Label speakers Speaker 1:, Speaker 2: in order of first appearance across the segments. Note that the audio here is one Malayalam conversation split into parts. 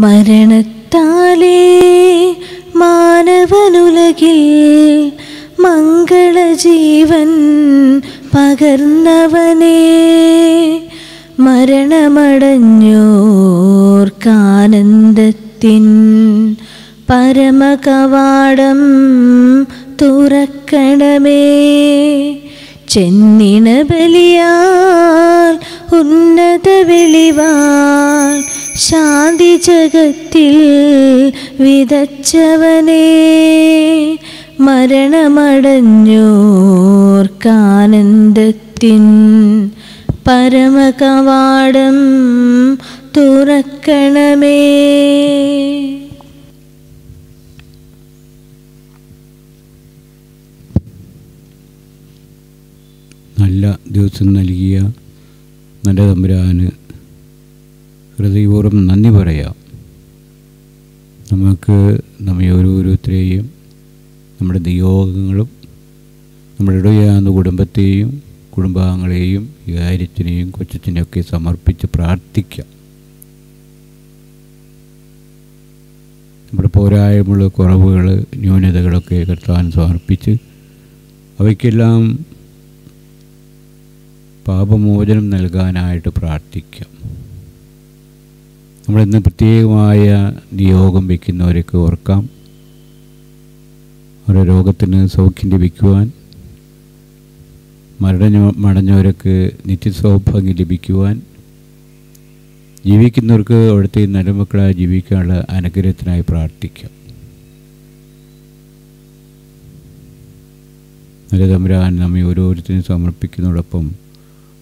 Speaker 1: മരണത്താലേ മാനവനുലകിൽ മംഗളജീവൻ പകർന്നവനേ. മരണമടഞ്ഞോർക്കാനന്ദത്തിൻ പരമകവാടം തുറക്കണമേ. ചെന്നിണ ബലിയാൽ ഉന്നത വെളിവാൽ ശാന്തി ജഗത്തിൽ വിതച്ചവനേ മരണമടഞ്ഞോർക്കാനന്ദത്തിൻ പരമകവാടം തുറക്കണമേ.
Speaker 2: നല്ല ദിവസം നൽകിയ നല്ല തമ്പുരാന് ഹൃദയപൂർവം നന്ദി പറയാം. നമുക്ക് നമ്മെ ഓരോരുത്തരെയും നമ്മുടെ നിയോഗങ്ങളും നമ്മുടെ ഇടയാകുന്ന കുടുംബത്തെയും കുടുംബാംഗങ്ങളെയും ഈ കാര്യത്തിനെയും കൊച്ചത്തിനെയൊക്കെ സമർപ്പിച്ച് പ്രാർത്ഥിക്കാം. നമ്മുടെ പോരായ്മകൾ കുറവുകൾ ന്യൂനതകളൊക്കെ കർത്താൻ സമർപ്പിച്ച് അവയ്ക്കെല്ലാം പാപമോചനം നൽകാനായിട്ട് പ്രാർത്ഥിക്കാം. നമ്മളിന്ന് പ്രത്യേകമായ നിയോഗം വയ്ക്കുന്നവരൊക്കെ ഓർക്കാം. ഓരോ രോഗത്തിന് സൗഖ്യം ലഭിക്കുവാൻ മരണ മടഞ്ഞവർക്ക് നിത്യസൗഭാഗ്യം ലഭിക്കുവാൻ ജീവിക്കുന്നവർക്ക് അവിടുത്തെ നരമക്കളായി ജീവിക്കാനുള്ള അനുഗ്രഹത്തിനായി പ്രാർത്ഥിക്കാം. നല്ല തമ്പുരാൻ നമ്മെ ഓരോരുത്തരും സമർപ്പിക്കുന്നതോടൊപ്പം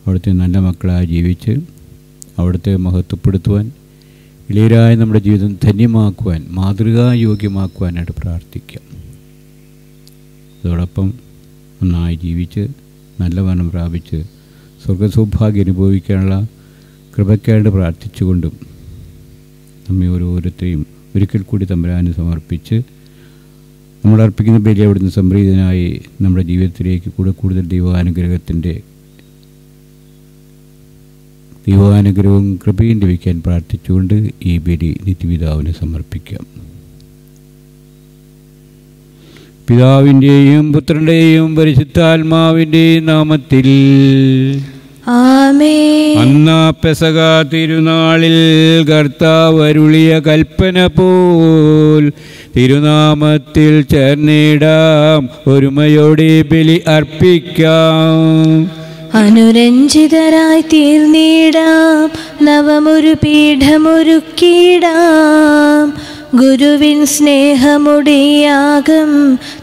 Speaker 2: അവിടുത്തെ നല്ല മക്കളായി ജീവിച്ച് അവിടുത്തെ മഹത്വപ്പെടുത്തുവാൻ ഇളയരായ നമ്മുടെ ജീവിതം ധന്യമാക്കുവാൻ മാതൃകായോഗ്യമാക്കുവാനായിട്ട് പ്രാർത്ഥിക്കാം. അതോടൊപ്പം നന്നായി ജീവിച്ച് നല്ല വനം പ്രാപിച്ച് സ്വർഗസൗഭാഗ്യം അനുഭവിക്കാനുള്ള കൃപയ്ക്കായിട്ട് പ്രാർത്ഥിച്ചുകൊണ്ടും നമ്മെ ഓരോരുത്തരെയും ഒരിക്കൽ കൂടി തമ്പുരാന് സമർപ്പിച്ച് നമ്മൾ അർപ്പിക്കുന്ന ബലി അവിടുന്ന് സംപ്രീതനായി നമ്മുടെ ജീവിതത്തിലേക്ക് കൂടെ കൂടുതൽ ദൈവാനുഗ്രഹത്തിന്റെ ദൈവാനുഗ്രഹവും കൃപയും ലഭിക്കാൻ പ്രാർത്ഥിച്ചുകൊണ്ട് ഈ ബലി നിത്യപിതാവിനെ സമർപ്പിക്കാം. പിതാവിന്റെയും പുത്രന്റെയും പരിശുദ്ധാത്മാവിന്റെയും നാമത്തിൽ
Speaker 1: ആമേ
Speaker 2: അന്ന പെസക തിരുനാളിൽ കർത്താവ് അരുളിയ കൽപ്പന പോൽ തിരുനാമത്തിൽ ചേർന്നിടാം. ഒരുമയോടെ ബലി അർപ്പിക്കാം.
Speaker 1: അനുരഞ്ജിതരായി തീർന്നിടാം. നവമൊരു പീഠമൊരുക്കിടാം ഗുരുവിൻ സ്നേഹമുടിയാകം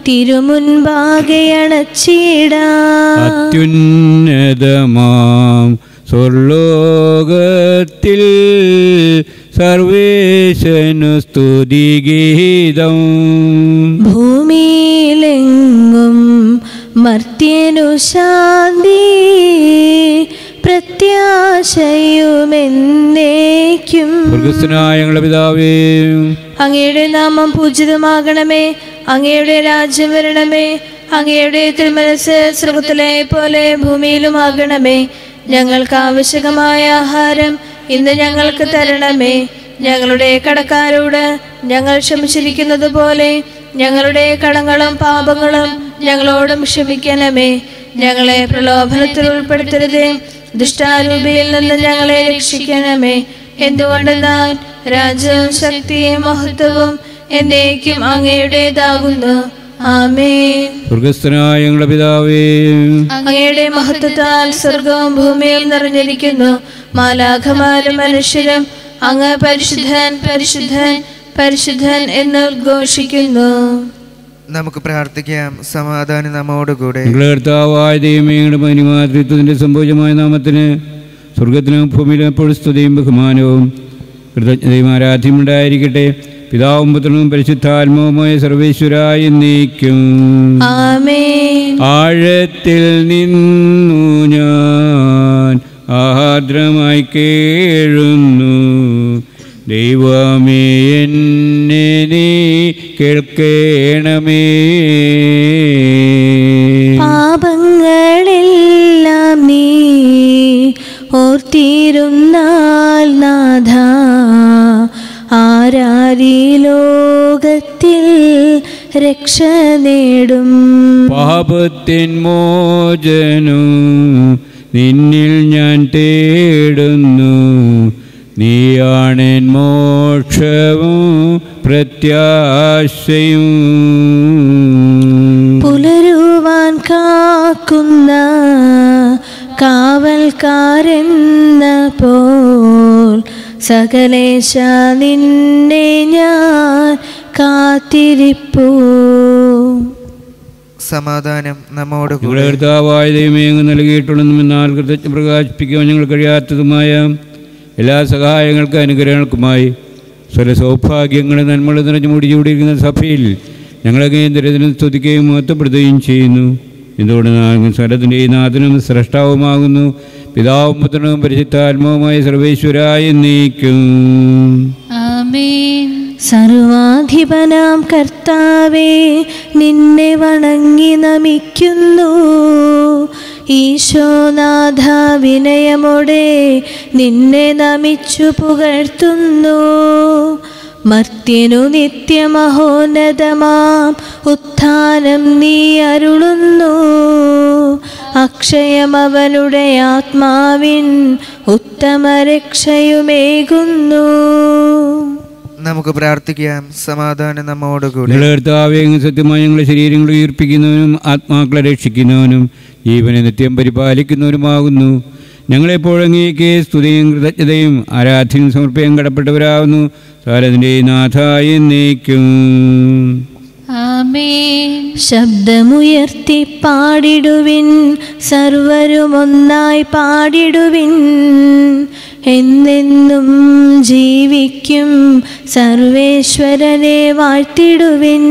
Speaker 1: തിരുമുൻപാകെ അണച്ചിടാം
Speaker 2: അത്യുന്നതമാം സ്വർലോകത്തിൽ സർവേശനു സ്തുതിഗീതം
Speaker 1: ഭൂമിയിലെങ്ങും മർത്യനു ശാന്തി
Speaker 2: സ്വർഗസ്ഥനായ ഞങ്ങളുടെ പിതാവേ.
Speaker 1: അങ്ങയുടെ നാമം പൂജിതമാകണമേ. അങ്ങയുടെ രാജ്യം വരണമേ. അങ്ങയുടെ തിരുമനസ് സ്വർഗത്തിലെ പോലെ ഭൂമിയിലുമാകണമേ. ഞങ്ങൾക്ക് ആവശ്യകമായ ആഹാരം ഇന്ന് ഞങ്ങൾക്ക് തരണമേ. ഞങ്ങളുടെ കടക്കാരോട് ഞങ്ങൾ ക്ഷമിച്ചിരിക്കുന്നത് പോലെ ഞങ്ങളുടെ കടങ്ങളും പാപങ്ങളും ഞങ്ങളോടും ക്ഷമിക്കണമേ. ഞങ്ങളെ പ്രലോഭനത്തിൽ ഉൾപ്പെടുത്തരുതേ. ദുഷ്ടാരൂപിയിൽ നിന്ന് ഞങ്ങളെ രക്ഷിക്കണമേ. എന്തുകൊണ്ടെന്നാൽ രാജ്യവും ശക്തിയും മഹത്വവും എന്നേക്കും അങ്ങയുടേതാകുന്നു.
Speaker 2: സ്വർഗസ്ഥനായ ഞങ്ങളുടെ പിതാവേ.
Speaker 1: അങ്ങയുടെ മഹത്വത്താൽ സ്വർഗവും ഭൂമിയും നിറഞ്ഞിരിക്കുന്നു. മാലാഖമാരും മനുഷ്യരും അങ്ങ് പരിശുദ്ധൻ പരിശുദ്ധൻ പരിശുദ്ധൻ എന്ന് ഉദ്ഘോഷിക്കുന്നു
Speaker 3: നമുക്ക് പ്രാർത്ഥിക്കാം. സമാധാനം നമ്മോടുകൂടെ.
Speaker 2: ഞങ്ങളുടെ കർത്താവായ ദൈവമേയുടെ മനുമാതൃത്വത്തിന്റെ സംഭോജമായ നാമത്തിന് സ്വർഗത്തിനും ഭൂമിയിലും എപ്പോഴും സ്തുതിയും ബഹുമാനവും കൃതജ്ഞതയും ആരാധ്യമുണ്ടായിരിക്കട്ടെ പിതാവും പുത്രനും പരിശുദ്ധാത്മാവുമായ സർവേശ്വരായ നീക്കും
Speaker 1: ആമേൻ.
Speaker 2: ആഴത്തിൽ നിന്നു ഞാൻ ആഹാദ്രമായി കേഴുന്നു. ദൈവമേ എന്നെ നീ കേൾക്കേണമേ.
Speaker 1: പാപങ്ങളെല്ലാം നീ ഓർത്തിരുന്നാൽ നാഥ ആരാരി ലോകത്തിൽ രക്ഷ നേടും.
Speaker 2: പാപത്തിൻ മോചനു നിന്നിൽ ഞാൻ തേടുന്നു. നീയാണെൻ മോക്ഷവും പ്രത്യാശയും.
Speaker 1: പുലരുവാൻ കാക്കുന്ന കാവൽക്കാരെന്ന പോൽ സകലേശ നിന്നെ ഞാൻ കാത്തിരിപ്പൂ.
Speaker 3: സമാധാനം
Speaker 2: നമ്മോട്
Speaker 3: നമ്മോടുകൂടെ
Speaker 2: കർത്താവായ ദൈവമേ അങ്ങ് നൽകിയിട്ടുള്ളതുമെന്നാൽ കൃതജ്ഞ പ്രകാശിപ്പിക്കുവാൻ ഞങ്ങൾ കഴിയാത്തതുമായ എല്ലാ സഹായങ്ങൾക്കും അനുഗ്രഹങ്ങൾക്കുമായി സ്വല സൗഭാഗ്യങ്ങൾ നന്മകൾ നിറഞ്ഞു മുടിചൂടിയിരിക്കുന്ന സഭയിൽ ഞങ്ങളെ കേന്ദ്രത്തിനും സ്തുതിക്കുകയും മഹത്വപ്പെടുത്തുകയും ചെയ്യുന്നു. എന്തുകൊണ്ട് സ്വലത്തിന്റെയും നാഥനും സ്രഷ്ടാവുമാകുന്നു. പിതാവും പുത്രനും പരിശുദ്ധാത്മാവുമായ സർവേശ്വരായി നീക്കും.
Speaker 1: സർവാധിപനാം കർത്താവേ നിന്നെ വണങ്ങി നമിക്കുന്നു. ഈശോനാഥ വിനയമോടെ നിന്നെ നമിച്ചു പുകഴ്ത്തുന്നു. മർത്യനു നിത്യമഹോന്നതമാം ഉത്ഥാനം നീ അരുളുന്നു. അക്ഷയമവനുടെ ആത്മാവിൻ ഉത്തമ രക്ഷയുമേകുന്നു
Speaker 3: നമുക്ക് പ്രാർത്ഥിക്കാം. സമാധാനം നമ്മോടുകൂടി.
Speaker 2: സത്യമായി ഞങ്ങളുടെ ശരീരങ്ങളെ ഉയർപ്പിക്കുന്നവനും ആത്മാക്കളെ രക്ഷിക്കുന്നവനും ജീവനെ നിത്യം പരിപാലിക്കുന്നവരുമാകുന്നു. ഞങ്ങളെപ്പോഴങ്ങേക്ക് സ്തുതിയും കൃതജ്ഞതയും ആരാധ്യനും സമർപ്പയും കടപ്പെട്ടവരാകുന്നു. സാരതിന്റെ നാഥായി നീക്കും
Speaker 4: ആമേൻ.
Speaker 1: ശബ്ദമുയർത്തി പാടിടുവിൻ സർവരുമൊന്നായി പാടിടുവിൻ. എന്നെന്നും ജീവിക്കും സർവേശ്വരനെ വാഴ്ത്തിടുവിൻ.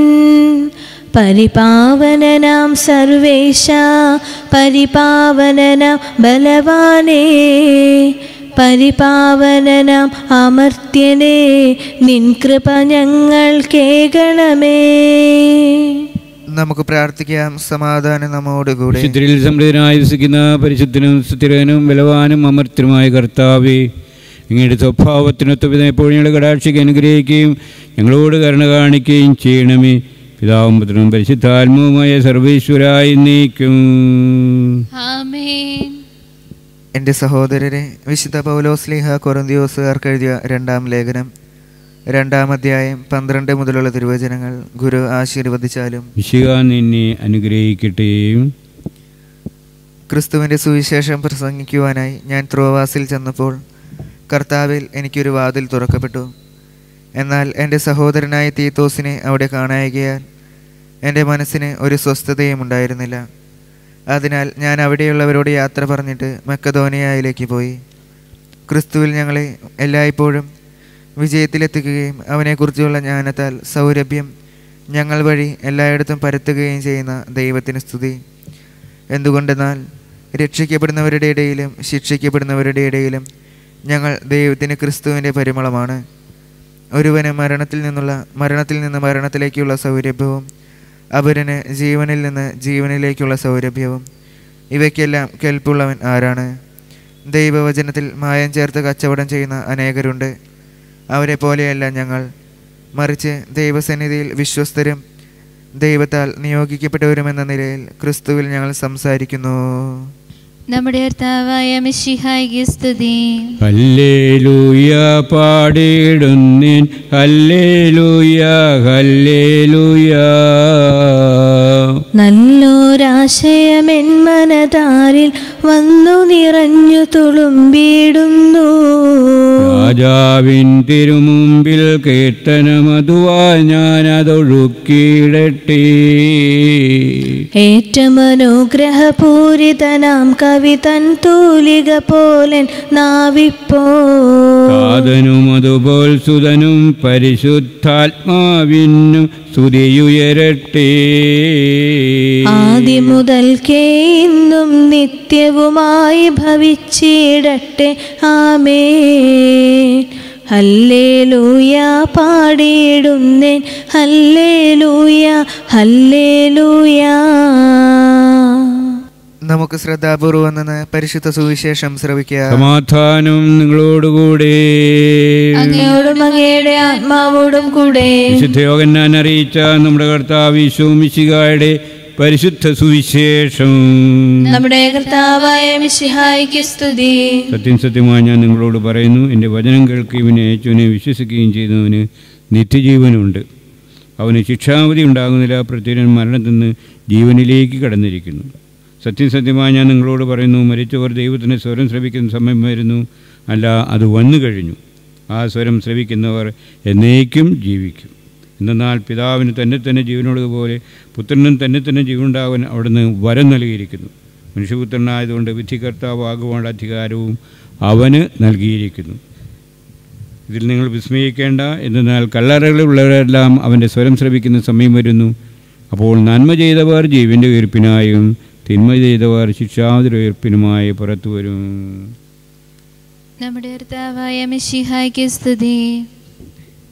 Speaker 1: പരിപാവനനാം സർവേശ പരിപാവനനാം ബലവാനേ പരിപാവനനാം അമർത്യനേ നിൻ കൃപ ഞങ്ങൾ കേകണമേ
Speaker 3: നമുക്ക് പ്രാർത്ഥിക്കാം സമാധാനം നമ്മോടുകൂടെ
Speaker 2: വിശുദ്ധരിൽ സമൃദ്ധനായി വിസിക്കുന്ന പരിശുദ്ധനും സുസ്ഥിരനും ബലവാനും അമർത്യനുമായ കർത്താവേ ഇങ്ങയുടെ സ്വഭാവത്തിനൊത്ത വിധം എപ്പോഴും ഞങ്ങളുടെ കടാക്ഷിക്ക് അനുഗ്രഹിക്കുകയും ഞങ്ങളോട് കരുണ കാണിക്കുകയും ചെയ്യണമേ. പിതാവും പുത്രനും പരിശുദ്ധാത്മാവുമായ സർവേശ്വരായി നീക്കും.
Speaker 4: ആമേൻ.
Speaker 3: എന്റെ സഹോദരരെ വിശുദ്ധ പൗലോസ്ലിഹ കൊറന്തിയോസുകാർക്ക് എഴുതിയ രണ്ടാം ലേഖനം രണ്ടാം അധ്യായം പന്ത്രണ്ട് മുതലുള്ള തിരുവചനങ്ങൾ ഗുരു ആശീർവദിച്ചാലും.
Speaker 2: വിശുക നിന്നെ അനുഗ്രഹിക്കട്ടെ.
Speaker 3: ക്രിസ്തുവിന്റെ സുവിശേഷം പ്രസംഗിക്കുവാനായി ഞാൻ ത്രോവാസിൽ ചെന്നപ്പോൾ കർത്താവിൽ എനിക്കൊരു വാതിൽ തുറക്കപ്പെട്ടു. എന്നാൽ എന്റെ സഹോദരനായ തീത്തോസിനെ അവിടെ കാണായകയാൽ എന്റെ മനസ്സിന് ഒരു സ്വസ്ഥതയും ഉണ്ടായിരുന്നില്ല. അതിനാൽ ഞാൻ അവിടെയുള്ളവരോട് യാത്ര പറഞ്ഞിട്ട് മക്കധോനിയയിലേക്ക് പോയി. ക്രിസ്തുവിൽ ഞങ്ങളെ എല്ലായ്പ്പോഴും വിജയത്തിലെത്തിക്കുകയും അവനെക്കുറിച്ചുള്ള ജ്ഞാനത്താൽ സൗരഭ്യം ഞങ്ങൾ വഴി എല്ലായിടത്തും പരത്തുകയും ചെയ്യുന്ന ദൈവത്തിന് സ്തുതി. എന്തുകൊണ്ടെന്നാൽ രക്ഷിക്കപ്പെടുന്നവരുടെ ഇടയിലും ശിക്ഷിക്കപ്പെടുന്നവരുടെ ഇടയിലും ഞങ്ങൾ ദൈവത്തിന് ക്രിസ്തുവിന്റെ പരിമളമാണ്. ഒരുവന് മരണത്തിൽ നിന്നുള്ള മരണത്തിൽ നിന്ന് മരണത്തിലേക്കുള്ള സൗരഭ്യവും അപരന് ജീവനിൽ നിന്ന് ജീവനിലേക്കുള്ള സൗരഭ്യവും. ഇവയ്ക്കെല്ലാം കെൽപ്പുള്ളവൻ ആരാണ്? ദൈവവചനത്തിൽ മായം ചേർത്ത് കച്ചവടം ചെയ്യുന്ന അനേകരുണ്ട്. അവരെ പോലെയല്ല ഞങ്ങൾ. മറിച്ച് ദൈവസന്നിധിയിൽ വിശ്വസ്തരും ദൈവത്താൽ നിയോഗിക്കപ്പെട്ടവരുമെന്ന നിലയിൽ ക്രിസ്തുവിൽ ഞങ്ങൾ സംസാരിക്കുന്നു.
Speaker 4: നമ്മുടെ കർത്താവായ മിശിഹായിക്ക് സ്തുതി.
Speaker 2: ഹല്ലേലൂയ പാടിടുന്നിൻ ഹല്ലേലൂയ ഹല്ലേലൂയ.
Speaker 1: നല്ലൊരാശയമെൻ മനതാരിൽ വന്നു നിറഞ്ഞു തുളുമ്പിടുന്നു
Speaker 2: രാജാവിൻ തിരുമുമ്പിൽ കീർത്തനമതുവാ ഞാനതൊഴുക്കിയിടട്ടെ.
Speaker 1: ഏറ്റമനുഗ്രഹപൂരിതനാം കവി തൻ തൂലിക പോലൻ നാവിപ്പോ.
Speaker 2: സാധനും അതുപോൽ സുതനും പരിശുദ്ധാത്മാവിന്നു സ്തുതിയുയരട്ടെ.
Speaker 1: ആദ്യം മുതൽക്കേ ഇന്നും നിത്യവുമായി ഭവിച്ചിടട്ടെ. ആമേ ഹല്ലേലൂയ പാടിയിടുന്നേൻ ഹല്ലേലൂയ ഹല്ലേലൂയ.
Speaker 3: നമുക്ക് ശ്രദ്ധാപൂർവം നിന്ന് പരിശുദ്ധ സുവിശേഷം ശ്രവിക്കുക.
Speaker 2: സമാധാനം നിങ്ങളോടുകൂടെ.
Speaker 1: അങ്ങയോടും അങ്ങയുടെ ആത്മാവോടും കൂടെ.
Speaker 2: വിശുദ്ധ യോഗന്നാൻ അറിയിച്ച നമ്മുടെ കർത്താവ് ഈശോമിശികായുടെ പരിശുദ്ധ സുവിശേഷം.
Speaker 1: നമ്മുടെ കർത്താവായ മിശിഹായിക്ക് സ്തുതി.
Speaker 2: സത്യം സത്യമായി ഞാൻ നിങ്ങളോട് പറയുന്നു എന്റെ വചനം കേൾക്കുകയും അയച്ചവനെ വിശ്വസിക്കുകയും ചെയ്യുന്നവന് നിത്യജീവനുണ്ട്. അവന് ശിക്ഷാവധി ഉണ്ടാകുന്നില്ല പ്രത്യേകൻ മരണത്തിൽ നിന്ന് ജീവനിലേക്ക് കടന്നിരിക്കുന്നു. സത്യം സത്യമായി ഞാൻ നിങ്ങളോട് പറയുന്നു മരിച്ചവർ ദൈവത്തിന് സ്വരം ശ്രവിക്കുന്ന സമയം വരുന്നു അല്ല അത് വന്നു കഴിഞ്ഞു. ആ സ്വരം ശ്രവിക്കുന്നവർ എന്നേക്കും ജീവിക്കും. എന്നാൽ പിതാവിന് തന്നെ തന്നെ ജീവനുള്ളതുപോലെ പുത്രനും തന്നെ തന്നെ ജീവുണ്ടാവൻ അവിടുന്ന് വരം നൽകിയിരിക്കുന്നു. മനുഷ്യപുത്രനായതുകൊണ്ട് വിധികർത്താവാകുവാനുള്ള അധികാരവും അവന് നൽകിയിരിക്കുന്നു. ഇതിൽ നിങ്ങൾ വിസ്മയിക്കേണ്ട എന്നാൽ കല്ലറകളിലുള്ളവരെല്ലാം അവന്റെ സ്വരം ശ്രവിക്കുന്ന സമയം വരുന്നു. അപ്പോൾ നന്മ ചെയ്തവർ ജീവന്റെ ഉയർപ്പിനായും തിന്മ ചെയ്തവർ ശിക്ഷാതിര ഉയർപ്പിനുമായി പുറത്തു വരും.
Speaker 4: നമ്മുടെ കർത്താവായ മിശിഹായ്ക്ക് സ്തുതി.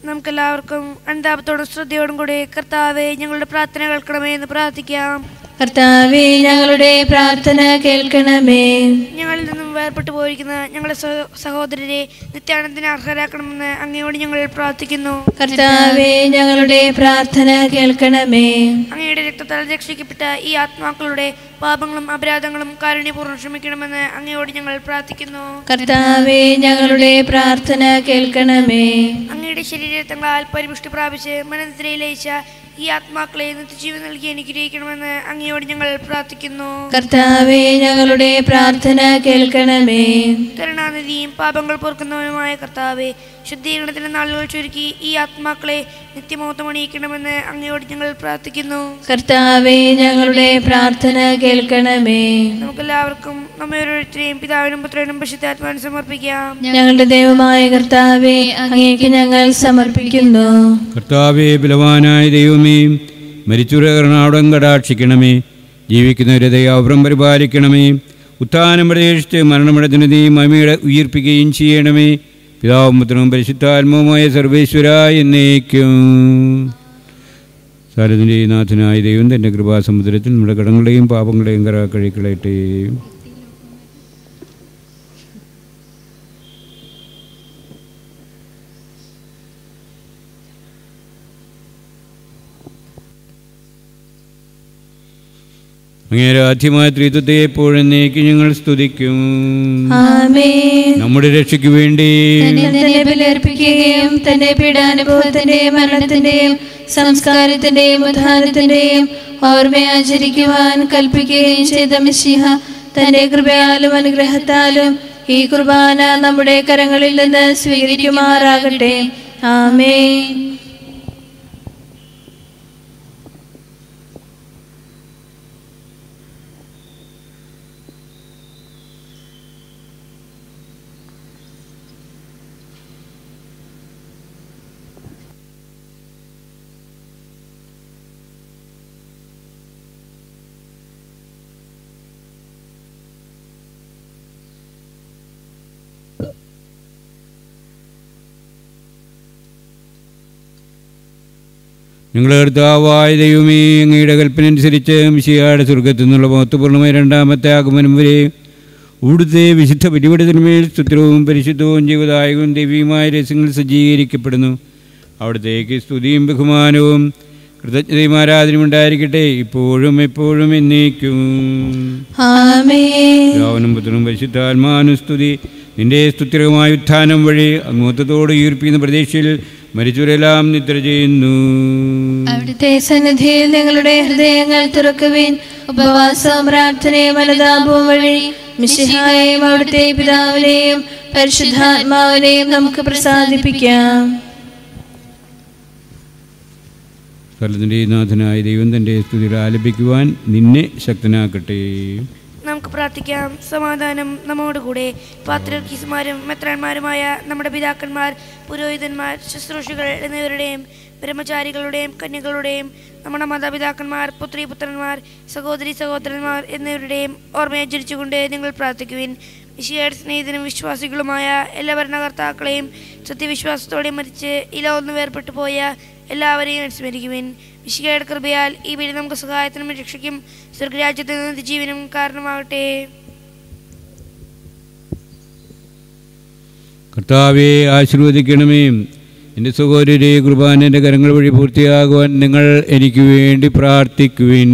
Speaker 5: നമുക്കെല്ലാവർക്കും അനുതാപത്തോടും ശ്രദ്ധയോടും കൂടി കർത്താവെ ഞങ്ങളുടെ പ്രാർത്ഥന കേൾക്കണമേ എന്ന് പ്രാർത്ഥിക്കാം.
Speaker 1: കർത്താവെ ഞങ്ങളുടെ പ്രാർത്ഥന കേൾക്കണമേ.
Speaker 5: ഞങ്ങളിൽ നിന്നും വേർപെട്ടു പോയിരിക്കുന്ന ഞങ്ങളുടെ സഹോദരരെ നിത്യാനന്ദത്തിന് അർഹരാക്കണമെന്ന് അങ്ങയോട് ഞങ്ങൾ പ്രാർത്ഥിക്കുന്നു.
Speaker 1: കർത്താവേ ഞങ്ങളുടെ പ്രാർത്ഥന കേൾക്കണമേ.
Speaker 5: അങ്ങയുടെ രക്തത്താൽ രക്ഷിക്കപ്പെട്ട ഈ ആത്മാക്കളുടെ പാപങ്ങളും അപരാധങ്ങളും കാരുണ്യപൂർവം ക്ഷമിക്കണമെന്ന് അങ്ങയോട് ഞങ്ങൾ പ്രാർത്ഥിക്കുന്നു.
Speaker 1: കർത്താവേ ഞങ്ങളുടെ പ്രാർത്ഥന കേൾക്കണമേ.
Speaker 5: അങ്ങയുടെ ശരീരത്തങ്ങളാൽ പരിപുഷ്ടി പ്രാപിച്ച് മനനിദ്രയിൽ ലയിച്ച ഈ ആത്മാക്കളെ നിത്യജീവൻ നൽകി അനുഗ്രഹിക്കണമെന്ന് അങ്ങയോട് ഞങ്ങൾ പ്രാർത്ഥിക്കുന്നു.
Speaker 1: കർത്താവേ ഞങ്ങളുടെ പ്രാർത്ഥന കേൾക്കണമേ.
Speaker 5: കരുണാനിധിയും പാപങ്ങൾ പൊറുക്കുന്നവനുമായ കർത്താവെ ശുദ്ധീകരണത്തിന് നാളുകൾ ചുരുക്കി ഈ ആത്മാക്കളെ നിത്യമോത്തം അണിയിക്കണമെന്ന് അങ്ങയോട് ഞങ്ങൾ പ്രാർത്ഥിക്കുന്നു.
Speaker 1: കർത്താവേ ഞങ്ങളുടെ പ്രാർത്ഥന കേൾക്കണമേ.
Speaker 5: നമുക്കെല്ലാവർക്കും നമ്മെ ഓരോരുത്തരെയും പിതാവിനും പുത്രനും പശുദ്ധാത്മാവിനും സമർപ്പിക്കാം.
Speaker 1: ഞങ്ങളുടെ ദൈവമായ കർത്താവേ അങ്ങേക്ക് ഞങ്ങൾ സമർപ്പിക്കുന്നു.
Speaker 2: കർത്താവേ ബലവാനായ ദൈവമേ മരിച്ചുരകരണാടം കടാക്ഷിക്കണമേ. ജീവിക്കുന്നവരെ ദയാവ്രം പരിപാലിക്കണമേ. ഉത്ഥാനം പ്രതീക്ഷിച്ച് മരണമടത്തിന് അമ്മയുടെ മമിയുടെ ഉയർപ്പിക്കുകയും ചെയ്യണമേ. പിതാവും പുത്രനും പരിശുദ്ധാത്മവുമായ സർവേശ്വരായ എന്നേക്കും. സാരതിന്റെ നാഥനായ ദൈവം തന്റെ കൃപാസമുദ്രത്തിൽ നമ്മുടെ കടങ്ങളുടെയും പാപങ്ങളുടെയും കറ കഴിക്കളയട്ടെ അങ്ങേരെ ആദ്യമായ ത്രിത്വത്തെ എപ്പോഴും നീക്കി ഞങ്ങൾ സ്തുതിക്കും. നമ്മുടെ രക്ഷയ്ക്ക് വേണ്ടി
Speaker 1: ബലിയർപ്പിക്കുകയും തന്റെ പീഡാനുഭവത്തിന്റെയും മരണത്തിന്റെയും സംസ്കാരത്തിന്റെയും ഉദ്ധാനത്തിന്റെയും ഓർമ്മ ആചരിക്കുവാൻ കൽപ്പിക്കുകയും ചെയ്ത മിശിഹ തന്റെ കൃപയാലും അനുഗ്രഹത്താലും ഈ കുർബാന നമ്മുടെ കരങ്ങളിൽ നിന്ന് സ്വീകരിക്കുമാറാകട്ടെ. ആമേൻ.
Speaker 2: ഞങ്ങളുടെ കർത്താവായ ദൈവമേ അങ്ങയുടെ കൽപ്പന അനുസരിച്ച് മിശിയായുടെ സ്വർഗത്തിൽ നിന്നുള്ള മഹത്വപൂർണമായ രണ്ടാമത്തെ ആഗമനം വരെ ഇവിടുത്തെ വിശുദ്ധ പിടിപെടുത്തിന്മേൽ സ്തുത്രവും പരിശുദ്ധവും ജീവദായകവും ദൈവീയമായ രസങ്ങൾ സജ്ജീകരിക്കപ്പെടുന്നു. അവിടത്തേക്ക് സ്തുതിയും ബഹുമാനവും കൃതജ്ഞതയും ആരാധനയും ഉണ്ടായിരിക്കട്ടെ. ഇപ്പോഴും എപ്പോഴും എന്നേക്കും. രാവനും പുത്രനും പരിശുദ്ധാത്മാനുസ്തുതി നിന്റെ സ്തുത്യകമായ ഉത്ഥാനം വഴി അങ്ങോത്തത്തോട് ഈർപ്പിക്കുന്ന പ്രതീക്ഷയിൽ മരിച്ചവരെല്ലാം നിദ്ര ചെയ്യുന്നു.
Speaker 1: അവിടുത്തെ സന്നിധിയിൽ നിങ്ങളുടെ ഹൃദയങ്ങൾ തുറക്കുവിൻ. ഉപവാസവും പ്രാർത്ഥനയും അനുതാപവും വഴി മിശിഹായെയും അവിടുത്തെ പിതാവിനെയും പരിശുദ്ധാത്മാവിനെയും നമുക്ക് പ്രസാദിപ്പിക്കാം.
Speaker 2: സ്ഥലത്തിന്റെ നാഥനായ ദൈവം തന്റെ സ്തുതികൾ ആലപിക്കുവാൻ നിന്നെ ശക്തനാക്കട്ടെ.
Speaker 5: നമുക്ക് പ്രാർത്ഥിക്കാം. സമാധാനം നമ്മോടുകൂടെ. പാത്രർക്കീസുമാരും മെത്രാന്മാരുമായ നമ്മുടെ പിതാക്കന്മാർ പുരോഹിതന്മാർ ശുശ്രൂഷകൾ എന്നിവരുടെയും ബ്രഹ്മചാരികളുടെയും കന്യകളുടെയും നമ്മുടെ മാതാപിതാക്കന്മാർ പുത്രി പുത്രന്മാർ സഹോദരി സഹോദരന്മാർ എന്നിവരുടെയും ഓർമ്മയാചരിച്ചുകൊണ്ട് നിങ്ങൾ പ്രാർത്ഥിക്കുവിൻ. വിഷയുടെ സ്നേഹിതനും വിശ്വാസികളുമായ എല്ലാ ഭരണകർത്താക്കളെയും സത്യവിശ്വാസത്തോടെ മരിച്ച് ഇല ഒന്ന് വേർപെട്ടു പോയ എല്ലാവരെയും സ്മരിക്കുവിൻ. വിശികയുടെ കൃപയാൽ ഈ വീട് നമുക്ക് സഹായത്തിനും രക്ഷയ്ക്കും സ്വർഗരാജ്യത്തിൽ നിന്ന് ജീവനും കാരണമാകട്ടെ.
Speaker 2: കർത്താവെ ആശീർവദിക്കണമേ. എന്റെ സഹോദരി കുർബാനന്റെ കരങ്ങൾ വഴി പൂർത്തിയാകുവാൻ നിങ്ങൾ എനിക്ക് വേണ്ടി പ്രാർത്ഥിക്കുവിൻ.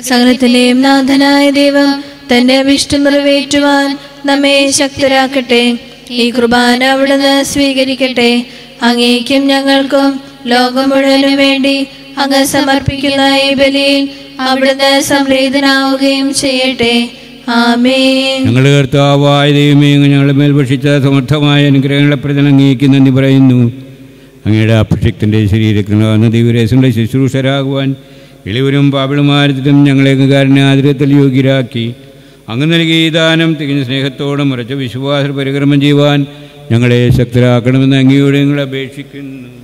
Speaker 1: സകലത്തിലെയും നാഥനായ ദൈവം തന്റെ അഭിഷ്ടം നിറവേറ്റുവാൻ നമ്മെ ശക്തരാക്കട്ടെ. ഈ കുർബാന അവിടുന്ന് സ്വീകരിക്കട്ടെ. അങ്ങേക്കും ഞങ്ങൾക്കും ലോകം മുഴുവനും വേണ്ടി അങ്ങ് സമർപ്പിക്കുന്ന ഈ ബലിയിൽ അവിടുന്ന് സംപ്രീതനാവുകയും ചെയ്യട്ടെ.
Speaker 2: ഞങ്ങളുടെ കർത്താവായ ദൈവമേ ഞങ്ങളുടെ മേൽ ഭക്ഷിച്ച സമർത്ഥമായ അനുഗ്രഹങ്ങളെ പ്രതി അങ്ങേക്ക് നന്ദി പറയുന്നു. അങ്ങയുടെ അഭിഷിക്തന്റെ ശരീരത്തിനാകുന്ന ദൈവരേശങ്ങളുടെ ശുശ്രൂഷരാകുവാൻ എളിവരും പാപിളുമാരത്തിലും ഞങ്ങളെ കാരണാതിരത്തിൽ യോഗ്യരാക്കി. അങ്ങ് നൽകിയ ദാനം തികഞ്ഞ സ്നേഹത്തോടും ഉറച്ച വിശ്വാസ പരിക്രമം ചെയ്യുവാൻ ഞങ്ങളെ ശക്തരാക്കണമെന്ന് അങ്ങയോട് ഞങ്ങൾ അപേക്ഷിക്കുന്നു.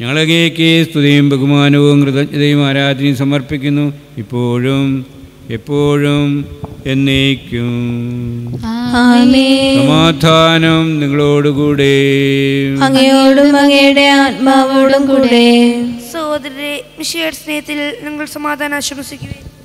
Speaker 2: ഞങ്ങളങ്ങേക്ക് സ്തുതിയും ബഹുമാനവും കൃതജ്ഞതയും ആരാധനയും സമർപ്പിക്കുന്നു. ഇപ്പോഴും എപ്പോഴും എന്നേക്കും.
Speaker 1: ആമേൻ.
Speaker 2: സമാധാനം നിങ്ങളോടുകൂടെ.
Speaker 1: അങ്ങയോടും അങ്ങയുടെ ആത്മാവോടും കൂടെ.
Speaker 5: സഹോദരരെ സ്നേഹത്തിൽ നിങ്ങൾ സമാധാനം ആശംസിക്കുവിൻ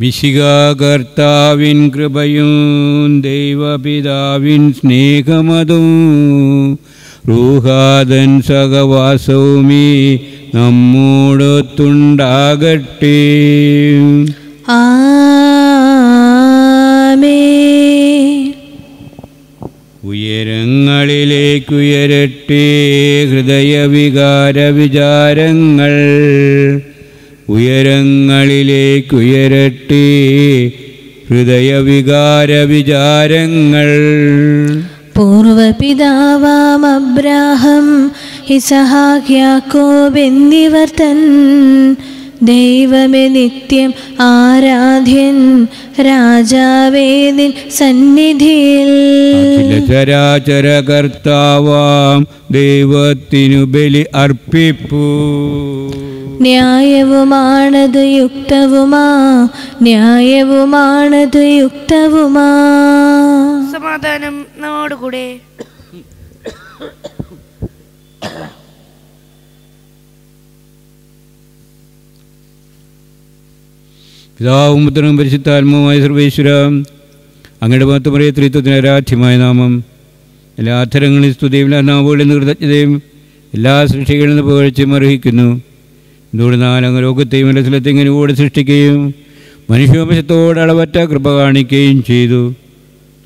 Speaker 2: വിശികാകർത്താവിൻ കൃപയും ദൈവപിതാവിൻ സ്നേഹമതും റൂഹാദൻ സഹവാസവുമീ നമ്മോടൊത്തുണ്ടാകട്ടെ. ഉയരങ്ങളിലേക്കുയരട്ടെ ഹൃദയവികാര വിചാരങ്ങൾ ഉയരങ്ങളിലേക്കുയരട്ടെ ഹൃദയവികാര വിചാരങ്ങൾ
Speaker 1: പൂർവപിതാവാം അബ്രാഹം ഇസഹാക്യാക്കോബ് എന്നിവർ തൻ ദൈവമേ നിത്യം ആരാധ്യൻ രാജാവേദിൻ സന്നിധിയിൽ.
Speaker 2: ചരാചരകർത്താവാം ചരാചര കർത്താവാം ദൈവത്തിനു ബലി അർപ്പിപ്പൂ.
Speaker 1: ന്യായവുമാണത് യുക്തവുമാ ന്യായവുമാണത് യുക്തവുമാ.
Speaker 5: സമാധാനം നമ്മോടുകൂടെ
Speaker 2: പിതാവും പുത്രനും പരിശുദ്ധാത്മാവുമായ സർവേശ്വര അങ്ങയുടെ മാത്രമറിയ ത്രിത്വത്തിന് ആരാധ്യമായ നാമം. എല്ലാ അധരങ്ങളിൽ സ്തുതിയും എല്ലാ നാവുകളിൽ നിന്ന് കൃതജ്ഞതയും എല്ലാ സൃഷ്ടികളിൽ നിന്ന് പുകഴ്ചയും അർഹിക്കുന്നു. എന്തുകൊണ്ട് നാലങ്ങ് ലോകത്തെയും മനസ്സിലത്തെ ഇങ്ങനെ കൂടെ സൃഷ്ടിക്കുകയും മനുഷ്യോപശത്തോട് അളവറ്റ കൃപ കാണിക്കുകയും ചെയ്തു.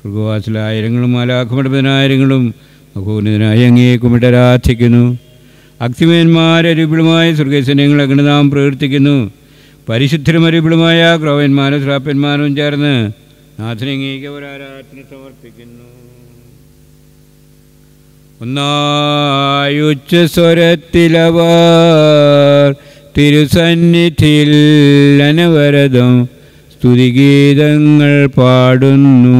Speaker 2: സ്വർഗവാസിലായിരങ്ങളും മാലാഖമടപതിനായിരങ്ങളും അഹോനിതനായി അങ്ങയെ കുമിടരാധിക്കുന്നു അക്തിമേന്മാരരുപിളുമായ സ്വർഗസൈന്യങ്ങൾ അങ്ങനെ നാം പ്രവർത്തിക്കുന്നു പരിശുദ്ധരും അരുപിളുമായ ക്രോവന്മാരും ശ്രാപ്പന്മാരും ചേർന്ന് നാഥനങ്ങേക്ക് ഒരാരാധന സമർപ്പിക്കുന്നു. ഒന്നായുച്ച സ്വരത്തിലവർ തിരുസന്നിധിയിൽ അനവരതം സ്തുതിഗീതങ്ങൾ പാടുന്നു.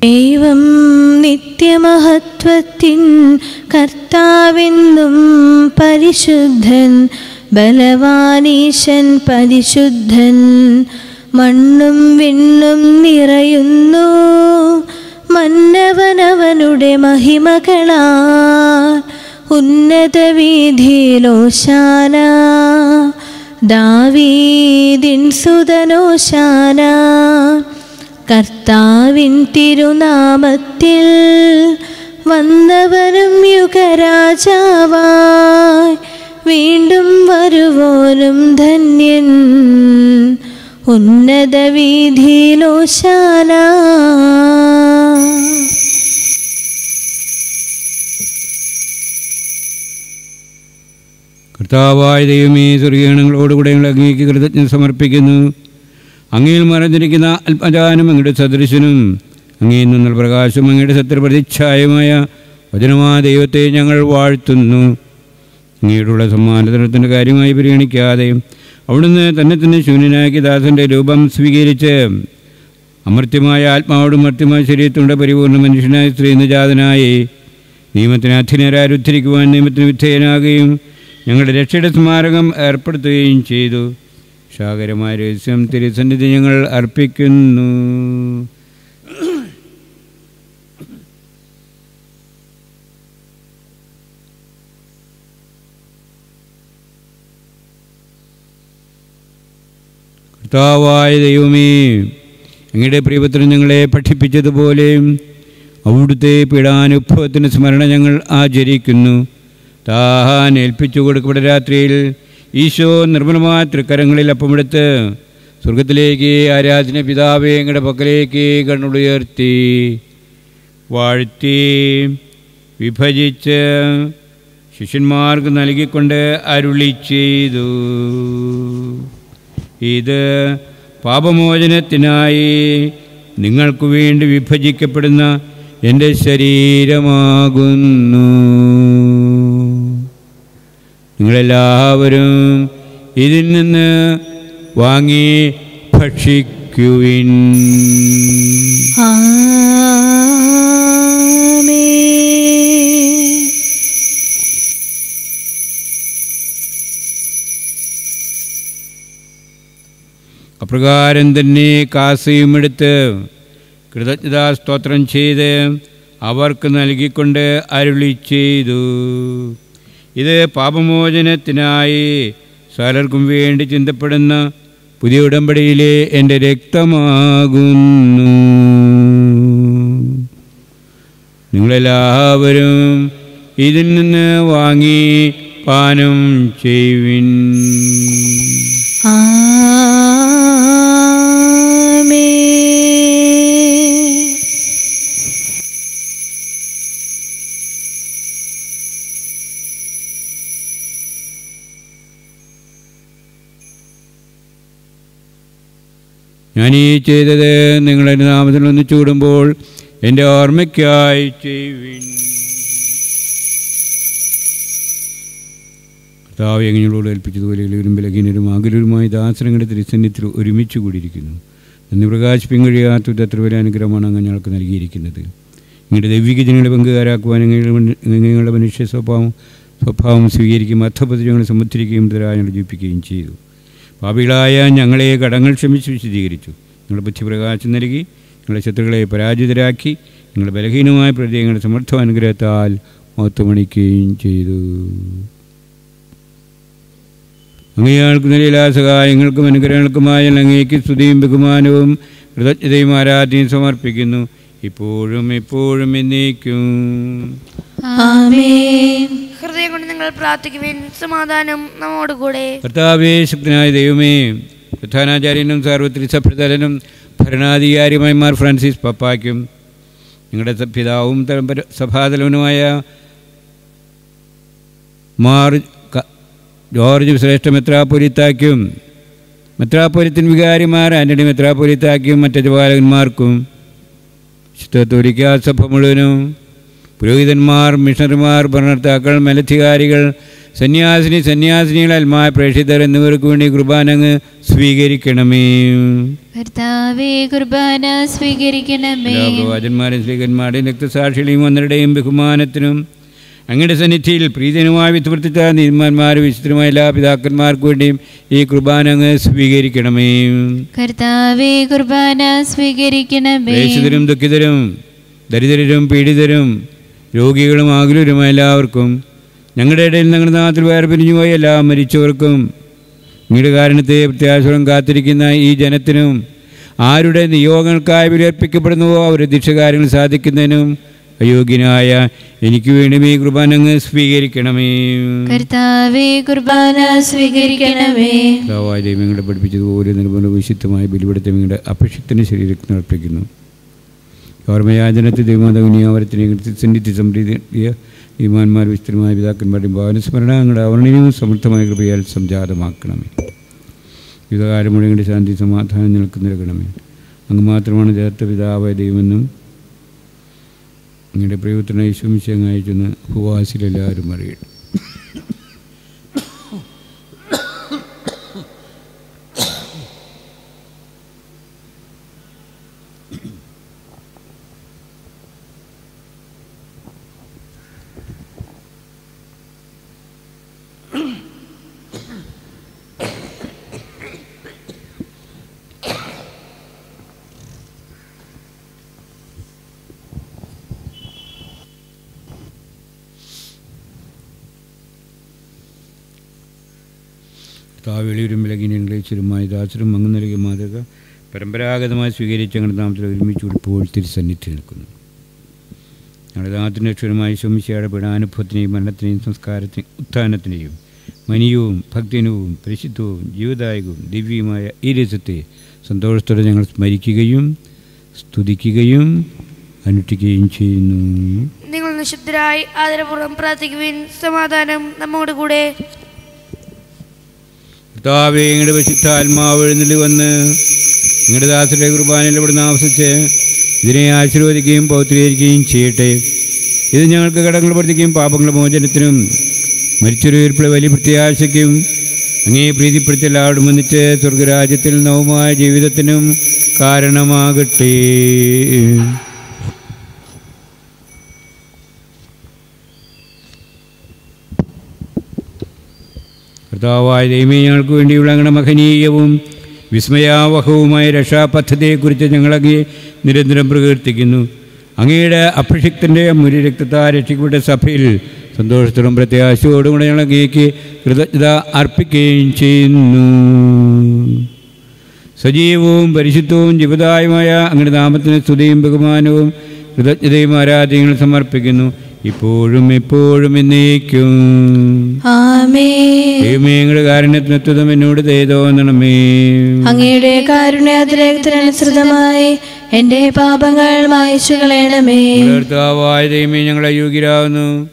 Speaker 1: ദൈവം നിത്യമഹത്വത്തിൻ കർത്താവെന്നും പരിശുദ്ധൻ ബലവാനീശൻ പരിശുദ്ധൻ മണ്ണും വിണ്ണും നിറയുന്നു. മന്നവനവനുടെ മഹിമകളാ ഉന്നത വീതിയിലോശാന ദാവീദിൻ സുതനോശാന. കർത്താവിൻ തിരുനാമത്തിൽ വന്നവനും യുഗരാജാവായി. വീണ്ടും വരുവോനും ധന്യൻ. ഉന്നത വീതിയിലോശാന
Speaker 2: കർത്താവായ ദൈവമേ സ്വർഗീയണങ്ങളോടുകൂടെ ഞങ്ങൾ അങ്ങേക്ക് കൃതജ്ഞത സമർപ്പിക്കുന്നു. അങ്ങയിൽ മറഞ്ഞിരിക്കുന്ന ആത്മജാനം അങ്ങയുടെ സദൃശനും അങ്ങയിൽ നിന്നുള്ള പ്രകാശം അങ്ങയുടെ സത്യപ്രതിച്ഛായമായ വചനമായ ദൈവത്തെ ഞങ്ങൾ വാഴ്ത്തുന്നു. അങ്ങയോടുള്ള സമ്മാനതരത്തിന്റെ കാര്യമായി പരിഗണിക്കാതെ അവിടുന്ന് തന്നെ തന്നെ ശൂന്യനാക്കി ദാസന്റെ രൂപം സ്വീകരിച്ച് അമർത്യമായ ആത്മാവോടും മർത്യമായ ശരീരത്തോടെ പരിപൂർണ മനുഷ്യനായ സ്ത്രീ നിജാതനായി നിയമത്തിന് അധീനരായി ഉദ്ധരിക്കുവാൻ നിയമത്തിന് വിധേയനാകുകയും ഞങ്ങളുടെ രക്ഷയുടെ സ്മാരകം ഏർപ്പെടുത്തുകയും ചെയ്തു. ശാകരമായ രഹസ്യം തിരുസന്നിധി ഞങ്ങൾ അർപ്പിക്കുന്നു. കർത്താവായ ദൈവമേ അങ്ങയുടെ പ്രിയപത്രം ഞങ്ങളെ പഠിപ്പിച്ചതുപോലെ അവിടുത്തെ പീഡാനുഭവത്തിന് സ്മരണ ഞങ്ങൾ ആചരിക്കുന്നു. താഹാൻ ഏൽപ്പിച്ചു കൊടുക്കപ്പെട്ട രാത്രിയിൽ ഈശോ നിർമ്മലമായ തൃക്കരങ്ങളിൽ അപ്പമെടുത്ത് സ്വർഗത്തിലേക്ക് ആരാധന പിതാവേ ഞങ്ങളുടെ പക്കലേക്ക് കണ്ണുയർത്തി വാഴ്ത്തി വിഭജിച്ച് ശിഷ്യന്മാർക്ക് നൽകിക്കൊണ്ട് അരുളി ചെയ്തു. ഇത് പാപമോചനത്തിനായി നിങ്ങൾക്കു വേണ്ടി വിഭജിക്കപ്പെടുന്ന എന്റെ ശരീരമാകുന്നു. നിങ്ങളെല്ലാവരും ഇതിൽ നിന്ന് വാങ്ങി ഭക്ഷിക്കുവിൻ. അപ്രകാരം തന്നെ കാസയും എടുത്ത് കൃതജ്ഞതാ സ്തോത്രം ചെയ്ത് അവർക്ക് നൽകിക്കൊണ്ട് അരുളി ചെയ്തു. ഇത് പാപമോചനത്തിനായി സകലർക്കും വേണ്ടി ചിന്തപ്പെടുന്ന പുതിയ ഉടമ്പടിയിലെ എന്റെ രക്തമാകുന്നു. നിങ്ങളെല്ലാവരും ഇതിൽ നിന്ന് വാങ്ങി പാനം ചെയ്യുവിൻ.
Speaker 1: ആമേൻ
Speaker 2: ഞാൻ ഈ ചെയ്തത് നിങ്ങളുടെ നാമത്തിൽ ഒന്ന് ചൂടുമ്പോൾ എന്റെ ഓർമ്മയ്ക്കായി ചെയ്യുവിൻ. കർത്താവ് എങ്ങനെയോട് ഏൽപ്പിച്ചതുപോലെ ഇളവരും ബലഹീനരും ആകുലരുമായി ദാസനങ്ങളുടെ തിരുസന്നിധിയിൽ ഒരുമിച്ച് കൂടിയിരിക്കുന്നു. എന്ന് പ്രകാശിപ്പിൻ കഴിയാത്ത എത്ര വലിയ അനുഗ്രഹമാണ് അങ്ങ് ഞങ്ങൾക്ക് നൽകിയിരിക്കുന്നത്. നിങ്ങളുടെ ദൈവിക ജനങ്ങളെ പങ്കുകാരാക്കുവാൻ നിങ്ങളുടെ മനുഷ്യ സ്വഭാവം സ്വഭാവം സ്വീകരിക്കുകയും അർത്ഥപതി ഞങ്ങളെ സമുദ്രിക്കുകയും മൃതരായ ഞങ്ങൾ ജീവിപ്പിക്കുകയും ചെയ്തു. പാപികളായ ഞങ്ങളെ കടങ്ങൾ ക്ഷമിച്ച് വിശദീകരിച്ചു നിങ്ങളുടെ ബുദ്ധിപ്രകാശം നൽകി നിങ്ങളുടെ ശത്രുക്കളെ പരാജിതരാക്കി നിങ്ങളുടെ ബലഹീനമായ പ്രതിയങ്ങളുടെ സമർത്ഥ അനുഗ്രഹത്താൽ മഹത്വമണിക്കുകയും ചെയ്തു. അങ്ങയാൾക്ക് നിലയിലാ സഹായങ്ങൾക്കും അനുഗ്രഹങ്ങൾക്കുമായ അങ്ങേക്ക് സ്തുതിയും ബഹുമാനവും കൃതജ്ഞതയും ആരാധനയും സമർപ്പിക്കുന്നു. ഇപ്പോഴും ഇപ്പോഴും എന്നേക്കും.
Speaker 5: നിങ്ങൾ പ്രാർത്ഥിക്കുവിൻ. സമാധാനം നമ്മോടുകൂടെ
Speaker 2: കർത്താവേ ശക്തനായ ദൈവമേ പ്രധാനാചാര്യനും സാർവത്രിക സഭ്യതലനും ഭരണാധികാരിമാർ മാർ ഫ്രാൻസിസ് പപ്പായ്ക്കും നിങ്ങളുടെ പിതാവും സഭാതലവനുമായ മാർ ജോർജ് ശ്രേഷ്ഠ മെത്രാപുരിത്താക്കും മെത്രാപ്പൊലിത്തൻ വികാരിമാർ ആന്റണി മെത്രാപ്പൊലിത്താക്കും മറ്റു ജപാലകന്മാർക്കും വിശുദ്ധത്തോലിക്ക സഭ മുഴുവനും പുരോഹിതന്മാർ മിഷണറിമാർ ഭരണകർത്താക്കൾ മേലധികാരികൾ സന്യാസിനി സന്യാസിനികൾ അൽമായ പ്രേക്ഷിതർ എന്നിവർക്ക് വേണ്ടി കുർബാനങ്ങ് സ്വീകരിക്കണമേ.
Speaker 4: കർത്താവേ കുർബാന സ്വീകരിക്കണമേ.
Speaker 2: സ്ത്രീകന്മാരുടെയും രക്തസാക്ഷികളെയും വന്നരുടെയും ബഹുമാനത്തിനും അങ്ങയുടെ സന്നിധിയിൽ പ്രീതനുമായി വിത്വർത്തിച്ച നീതിമാന്മാരും വിശുദ്ധരുമായ എല്ലാ പിതാക്കന്മാർക്കു വേണ്ടിയും ഈ കുർബാന അങ്ങ് സ്വീകരിക്കണമേ.
Speaker 4: കർത്താവേ കുർബാന സ്വീകരിക്കണമേ.
Speaker 2: ദുഃഖിതരും ദരിദ്രരും പീഡിതരും രോഗികളും ആകുലരുമായ എല്ലാവർക്കും ഞങ്ങളുടെ ഇടയിൽ ഞങ്ങളുടെ നാട്ടിൽ വേറെ പിരിഞ്ഞുപോയ എല്ലാ മരിച്ചവർക്കും നിങ്ങളുടെ കാരണത്തെ പ്രത്യാശം കാത്തിരിക്കുന്ന ഈ ജനത്തിനും ആരുടെ നിയോഗങ്ങൾക്കായി വിലർപ്പിക്കപ്പെടുന്നുവോ അവരുടെ ദീക്ഷകാര്യങ്ങൾ സാധിക്കുന്നതിനും അയോഗ്യനായ എനിക്ക് വേണ്ടി ഈ കുർബാനങ്ങ് സ്വീകരിക്കണമേ.
Speaker 4: കർത്താവേ കുർബാന സ്വീകരിക്കണമേ.
Speaker 2: കർത്താവായ ദൈവങ്ങളെ പഠിപ്പിച്ചതുപോലെ നിർബന്ധ വിശുദ്ധമായ ബലിപിടുത്തം നിങ്ങളുടെ അപേക്ഷത്തിന് ശരീരത്തിന് അർപ്പിക്കുന്നു. ഓർമ്മയാചനത്തിൽ ദൈവമാതവിനിയാവരത്തിനെ സന്നിധി സമൃദ്ധിയ ഈമാന്മാർ വിസ്തൃതമായ പിതാക്കന്മാരുടെയും ഭാവനസ്മരണ ഞങ്ങളുടെ അവർണനയും സമൃദ്ധമായ കൃപയാൽ സംജാതമാക്കണമേ. യുദ്ധകാലം മുഴുവൻ ശാന്തി സമാധാനം ഞങ്ങൾക്ക് നൽകണമേ അങ്ങ് മാത്രമാണ് ജാത്ത പിതാവായ ദൈവമെന്നും നിങ്ങളുടെ പ്രിയപുത്രനെ ഈശ്വമിശം അയച്ചെന്ന് ഉപവാസിലെല്ലാവരും അറിയണം കർത്താവ് വെളിയൊരും വിലകിനെ ചെറുമായി ദാസരും അങ്ങ് നൽകിയ മാതൃക പരമ്പരാഗതമായി സ്വീകരിച്ച നാമത്തിൽ ഒരുമിച്ച് ഇപ്പോൾ തിരുസന്നിധി നിൽക്കുന്നു. നാമത്തിന്റെ അക്ഷരമായി ശോമിച്ചയുടെ പീഡാനുഭവത്തിനെയും മരണത്തിനെയും സംസ്കാരത്തിനെയും ഉത്ഥാനത്തിനെയും മനിയവും ഭക്തിനവും പരിശുദ്ധവും ജീവദായകവും ദിവ്യവുമായ ഈ രസത്തെ സന്തോഷത്തോടെ ഞങ്ങൾ സ്മരിക്കുകയും സ്തുതിക്കുകയും അനുഷ്ഠിക്കുകയും ചെയ്യുന്നു.
Speaker 5: നിങ്ങൾ നിശബ്ദരായി ആദരപൂർവം പ്രാർത്ഥിക്കുകയും സമാധാനം നമ്മോട് കൂടെ
Speaker 2: കർത്താവേ നിങ്ങളുടെ വിശുദ്ധ ആത്മാവ് എഴുന്നള്ളി വന്ന് നിങ്ങളുടെ ദാസരുടെ കുർബാനയിൽ ഇവിടുന്ന് ആവശിച്ച് ഇതിനെ ആശീർവദിക്കുകയും പൗത്രീകരിക്കുകയും ചെയ്യട്ടെ. ഇത് ഞങ്ങൾക്ക് കടങ്ങൾ വർദ്ധിക്കുകയും പാപങ്ങളുടെ മോചനത്തിനും മരിച്ചൊരു ഉയർപ്പിലെ വലിയ പ്രത്യാശയ്ക്കും അങ്ങേ പ്രീതിപ്പെടുത്തി എല്ലാവരും വന്നിട്ട് സ്വർഗരാജ്യത്തിൽ നവമായ ജീവിതത്തിനും കാരണമാകട്ടെ. കർത്താവായ ദൈവമേ ഞങ്ങൾക്ക് വേണ്ടിയുള്ള ഞങ്ങളുടെ മഹനീയവും വിസ്മയാവഹവുമായ രക്ഷാപദ്ധതിയെക്കുറിച്ച് ഞങ്ങളങ്ങേ നിരന്തരം പ്രകീർത്തിക്കുന്നു. അങ്ങയുടെ അഭിഷിക്തന്റെ മുരി രക്തത്താ രക്ഷിക്കപ്പെട്ട സഭയിൽ സന്തോഷത്തോടും പ്രത്യാശയോടും കൂടെ ഞങ്ങൾ കൃതജ്ഞത അർപ്പിക്കുകയും ചെയ്യുന്നു. സജീവവും പരിശുദ്ധവും ജീവിതായുമായ അങ്ങയുടെ നാമത്തിന് സ്തുതിയും ബഹുമാനവും കൃതജ്ഞതയും ആരാധ്യങ്ങൾ സമർപ്പിക്കുന്നു. ഇപ്പോഴും ഇപ്പോഴും എന്നേക്കും. ഞങ്ങളുടെ കാരുണ്യത്തിനെത്തും എന്നോട് ചെയ്തോന്നണമേ
Speaker 1: അങ്ങയുടെ കാരുണ്യത്തിനനുസൃതമായി എന്റെ പാപങ്ങൾ മായച്ചു കളയണമേ.
Speaker 2: ഞങ്ങളുടെ കർത്താവായ ദൈവമേ ഞങ്ങൾ അയോഗ്യരാകുന്നു.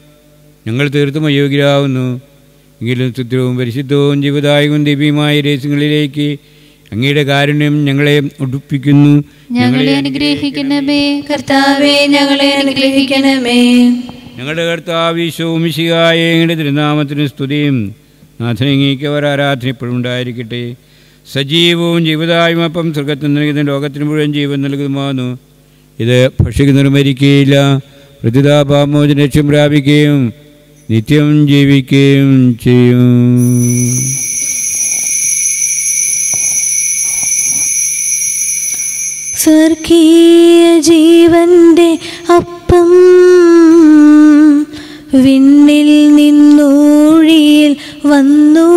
Speaker 2: ഞങ്ങൾ തീർത്തും അയോഗ്യരാകുന്നു. എങ്കിലും സുദ്രവും പരിശുദ്ധവും ജീവദായകവും ദിവ്യമായ രഹസ്യങ്ങളിലേക്ക് അങ്ങയുടെ കാരുണ്യം ഞങ്ങളെ ഉടുപ്പിക്കുന്നു.
Speaker 4: ഞങ്ങളെ അനുഗ്രഹിക്കണമേ.
Speaker 1: കർത്താവേ ഞങ്ങളെ അനുഗ്രഹിക്കണമേ.
Speaker 2: ഞങ്ങളുടെ കർത്താവിശോമിശിയായ ഞങ്ങളുടെ തിരുനാമത്തിന് സ്തുതിയും നാഥനങ്ങീക്കവർ ഇപ്പോഴും ഉണ്ടായിരിക്കട്ടെ. സജീവവും ജീവദായുമപ്പം സ്വർഗത്തിൽ നൽകുന്ന ലോകത്തിന് മുഴുവൻ ജീവൻ നൽകുന്നു ഇത് ഭക്ഷിക്കുന്നവർ മരിക്കുകയില്ല. പ്രതിതാപാമോചന ലക്ഷ്യം പ്രാപിക്കുകയും നിത്യം ജീവിക്കുകയും ചെയ്യും.
Speaker 1: സ്വർഗീയ ജീവന്റെ അപ്പം വിണ്ണിൽ നിന്നൂഴിയിൽ വന്നു.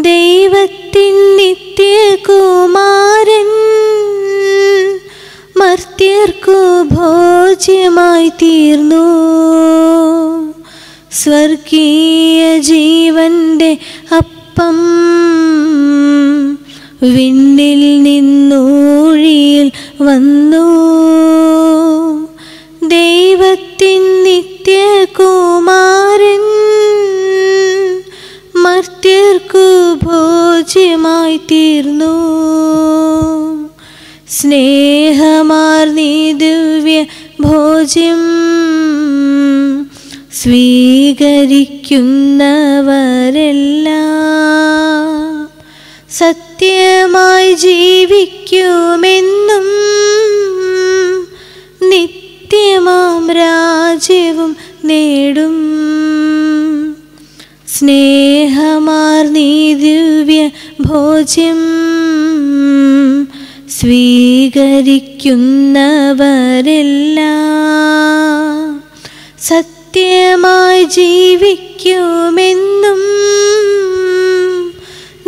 Speaker 1: ദൈവത്തിൻ നിത്യകുമാരൻ മർത്യർക്കു ഭോജ്യമായി തീർന്നു. സ്വർഗീയ ജീവന്റെ അപ്പം വിണ്ണിൽ നിന്നൂഴിയിൽ വന്നു. നിത്യകുമാരൻ മർത്യർക്കു ഭോജ്യമായി തീർന്നു. സ്നേഹമാർന്നീ ദിവ്യ ഭോജ്യം സ്വീകരിക്കുന്നവരെല്ലാം സത്യമായി ജീവിക്കുമെന്നും രാജ്യവും നേടും. സ്നേഹമാർന്നീ ദിവ്യ ഭോജ്യം സ്വീകരിക്കുന്നവരെല്ലാം സത്യമായി ജീവിക്കുമെന്നും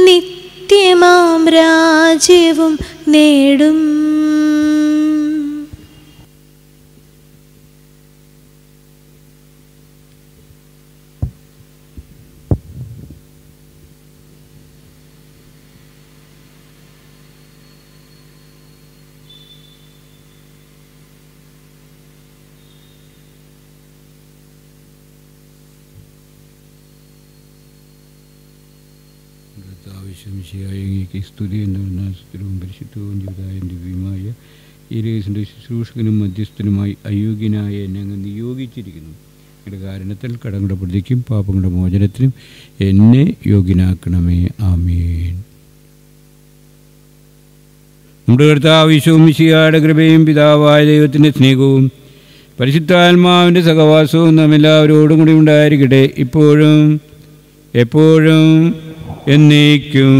Speaker 1: നിത്യമാം രാജ്യവും നേടും.
Speaker 2: സ്തുതി എന്നതിനും പരിശുദ്ധവും ജീവിതായ ദിവ്യമായ ഈ ശുശ്രൂഷകനും മധ്യസ്ഥനുമായി അയോഗ്യനായ എന്നെ അങ്ങ് നിയോഗിച്ചിരിക്കുന്നു. എന്റെ കാരണത്തിൽ കടങ്ങളുടെ പ്രതിക്കും പാപങ്ങളുടെ മോചനത്തിനും എന്നെ യോഗ്യനാക്കണമേ. ആമീൻ. നമ്മുടെ കർത്താവിശ്വവും വിശ്വമിശിയായുടെ കൃപയും പിതാവായ ദൈവത്തിന്റെ സ്നേഹവും പരിശുദ്ധാത്മാവിന്റെ സഹവാസവും നമ്മെല്ലാവരോടും കൂടി ഉണ്ടായിരിക്കട്ടെ. ഇപ്പോഴും എപ്പോഴും എന്നേക്കും.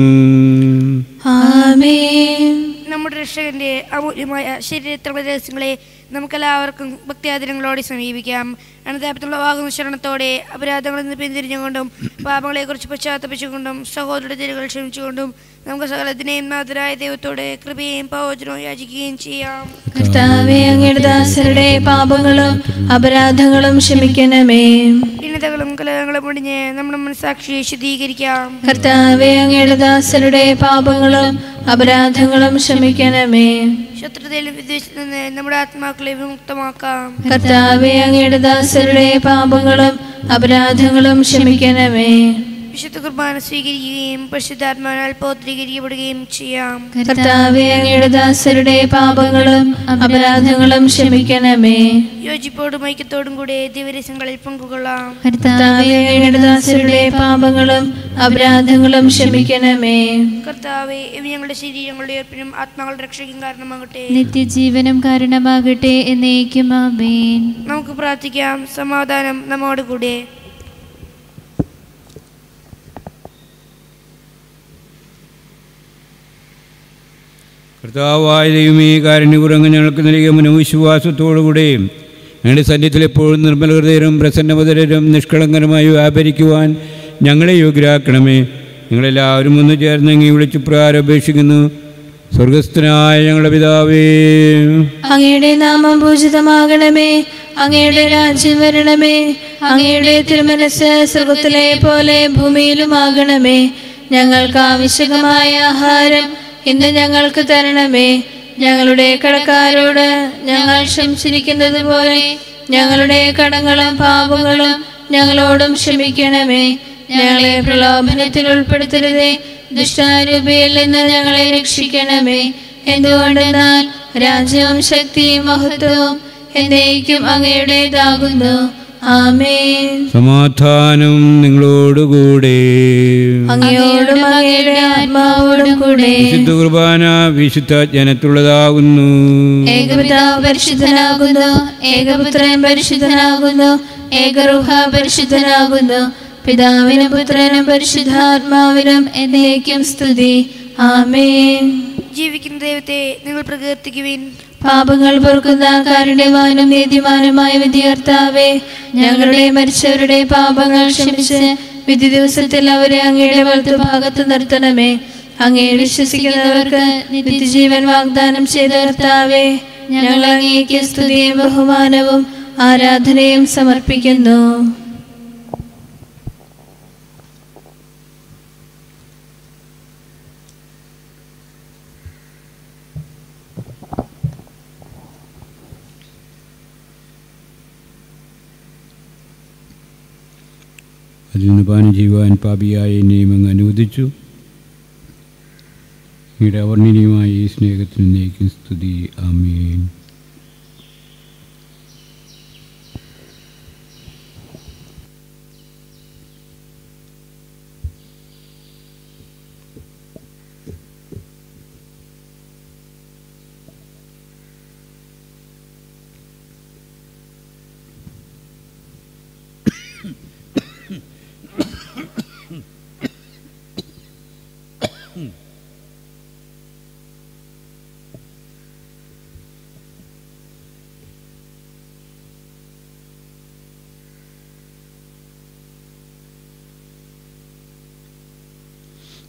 Speaker 1: ആമേൻ.
Speaker 5: നമ്മുടെ രക്ഷകന്റെ അമൂല്യമായ ശരീരത്തിലുള്ള രഹസ്യങ്ങളെ നമുക്കെല്ലാവർക്കും ഭക്തിയാദരങ്ങളോടെ സമീപിക്കാം. അനന്തരത്തിലുള്ള വാകുന്ന ശരണത്തോടെ അപരാധങ്ങളിൽ നിന്ന് പിന്തിരിഞ്ഞുകൊണ്ടും പാപങ്ങളെക്കുറിച്ച് പശ്ചാത്തപിച്ചുകൊണ്ടും സഹോദര തിരുകൾ ക്ഷമിച്ചുകൊണ്ടും നമുക്ക് സകലത്തിനെയും നാഥരായ ദൈവത്തോടെ കൃപയും പ്രവചനവും യാചിക്കുകയും ചെയ്യാം.
Speaker 1: കർത്താവെ അങ്ങയുടെ ദാസരുടെ പാപങ്ങളും അപരാധങ്ങളും ക്ഷമിക്കണമേ.
Speaker 5: ഭിന്നതകളും കലഹങ്ങളും ഒടിഞ്ഞ് നമ്മുടെ മനസാക്ഷിയെ ശുദ്ധീകരിക്കാം.
Speaker 1: കർത്താവെ അങ്ങയുടെ ദാസരുടെ പാപങ്ങളും അപരാധങ്ങളും ക്ഷമിക്കണമേ.
Speaker 5: ശത്രുതയിലും നിന്ന് നമ്മുടെ ആത്മാക്കളെ വിമുക്തമാക്കാം.
Speaker 1: കർത്താവെ അങ്ങയുടെ ദാസരുടെ പാപങ്ങളും അപരാധങ്ങളും ക്ഷമിക്കണമേ.
Speaker 5: വിശുദ്ധ കുർബാന സ്വീകരിക്കുകയും പരിശുദ്ധാത്മാനാൽ പൗത്രീകരിക്കപ്പെടുകയും ചെയ്യാം.
Speaker 1: കർത്താവെ അങ്ങയുടെ ദാസരുടെ പാപങ്ങളും അപരാധങ്ങളും ക്ഷമിക്കണമേ.
Speaker 5: യോജിപ്പോടും ഐക്യത്തോടും കൂടെ ദിവരസങ്ങളിൽ പങ്കുകൊള്ളാം.
Speaker 1: കർത്താവെ അങ്ങയുടെ ദാസരുടെ പാപങ്ങളും അപരാധങ്ങളും ക്ഷമിക്കണമേ.
Speaker 5: കർത്താവെ ഇവ ഞങ്ങളുടെ ശരീരങ്ങളുടെ ഏർപ്പിനും ആത്മാക്കളുടെ രക്ഷയ്ക്കും കാരണമാകട്ടെ.
Speaker 4: നിത്യജീവനം കാരണമാകട്ടെ എന്നേക്കും ആമേൻ.
Speaker 5: നമുക്ക് പ്രാർത്ഥിക്കാം. സമാധാനം നമ്മോട് കൂടെ.
Speaker 2: കർത്താവായ ദൈവമേ കാരുണ്യകുറങ്ങ് ഞങ്ങൾക്ക് നൽകിയ മനോവിശ്വാസത്തോടുകൂടെയും ഞങ്ങളുടെ സന്നിധിയിൽ എപ്പോഴും നിർമ്മലഹൃദയരും പ്രസന്നമതരും നിഷ്കളങ്കരമായി വ്യാപരിക്കുവാൻ ഞങ്ങളെ യോഗ്യരാക്കണമേ. ഞങ്ങളെല്ലാവരും ഒന്ന് ചേർന്ന് അങ്ങേ വിളിച്ചു പ്രകാരം അപേക്ഷിക്കുന്നു. സ്വർഗസ്ഥനായ ഞങ്ങളുടെ പിതാവേ.
Speaker 1: അങ്ങയുടെ നാമം പൂജിതമാകണമേ. അങ്ങയുടെ രാജ്യം വരണമേ. അങ്ങയുടെ തിരുമനസ് സ്വർഗത്തിലെ പോലെ ഭൂമിയിലുമാകണമേ. ഞങ്ങൾക്ക് ആവശ്യകമായ ആഹാരം ഇന്ന് ഞങ്ങൾക്ക് തരണമേ. ഞങ്ങളുടെ കടക്കാരോട് ഞങ്ങൾ ക്ഷമിച്ചിരിക്കുന്നത് പോലെ ഞങ്ങളുടെ കടങ്ങളും പാപങ്ങളും ഞങ്ങളോടും ക്ഷമിക്കണമേ. ഞങ്ങളെ പ്രലോഭനത്തിൽ ഉൾപ്പെടുത്തരുതേ. ദുഷ്ടാരൂപയിൽ നിന്ന് ഞങ്ങളെ രക്ഷിക്കണമേ. എന്തുകൊണ്ടെന്നാൽ രാജ്യവും ശക്തിയും മഹത്വവും എന്നേക്കും അങ്ങയുടേതാകുന്നു.
Speaker 2: സമാധാനം നിങ്ങളോടുകൂടെ. വിശുദ്ധ കുർബാന വിശുദ്ധ ജനത്തുള്ളതാകുന്നു
Speaker 1: ഏകപിതാവ് പരിശുദ്ധനാകുന്നു ഏകപുത്രൻ പരിശുദ്ധനാകുന്നു ഏകറുഹ പരിശുദ്ധനാകുന്നു പിതാവിനും പുത്രനും പരിശുദ്ധാത്മാവിനും എന്നേക്കും സ്തുതി. ആമേൻ.
Speaker 5: ജീവിക്കുന്ന ദൈവത്തെ നിങ്ങൾ പ്രകീർത്തിക്കുവിൻ.
Speaker 1: പാപങ്ങൾ പൊറുക്കുന്ന കാരുണ്യവാനും നീതിമാനുമായ വിധികർത്താവേ ഞങ്ങളുടെ മരിച്ചവരുടെ പാപങ്ങൾ ക്ഷമിച്ച് വിധി ദിവസത്തിൽ അവരെ അങ്ങയുടെ വലത്തുഭാഗത്ത് നിർത്തണമേ. അങ്ങയെ വിശ്വസിക്കുന്നവർക്ക് നിത്യജീവൻ വാഗ്ദാനം ചെയ്ത കർത്താവേ ഞങ്ങൾ അങ്ങേക്ക് സ്തുതിയും ബഹുമാനവും ആരാധനയും സമർപ്പിക്കുന്നു.
Speaker 2: നിന്ന് പാനം ചെയ്യുവാൻ പാപിയായ എന്നെയും അങ്ങ് അനുവദിച്ചു. ഈയുടെ അവർണനീയമായ ഈ സ്നേഹത്തിൽ നയിക്കും സ്തുതി. ആമേൻ.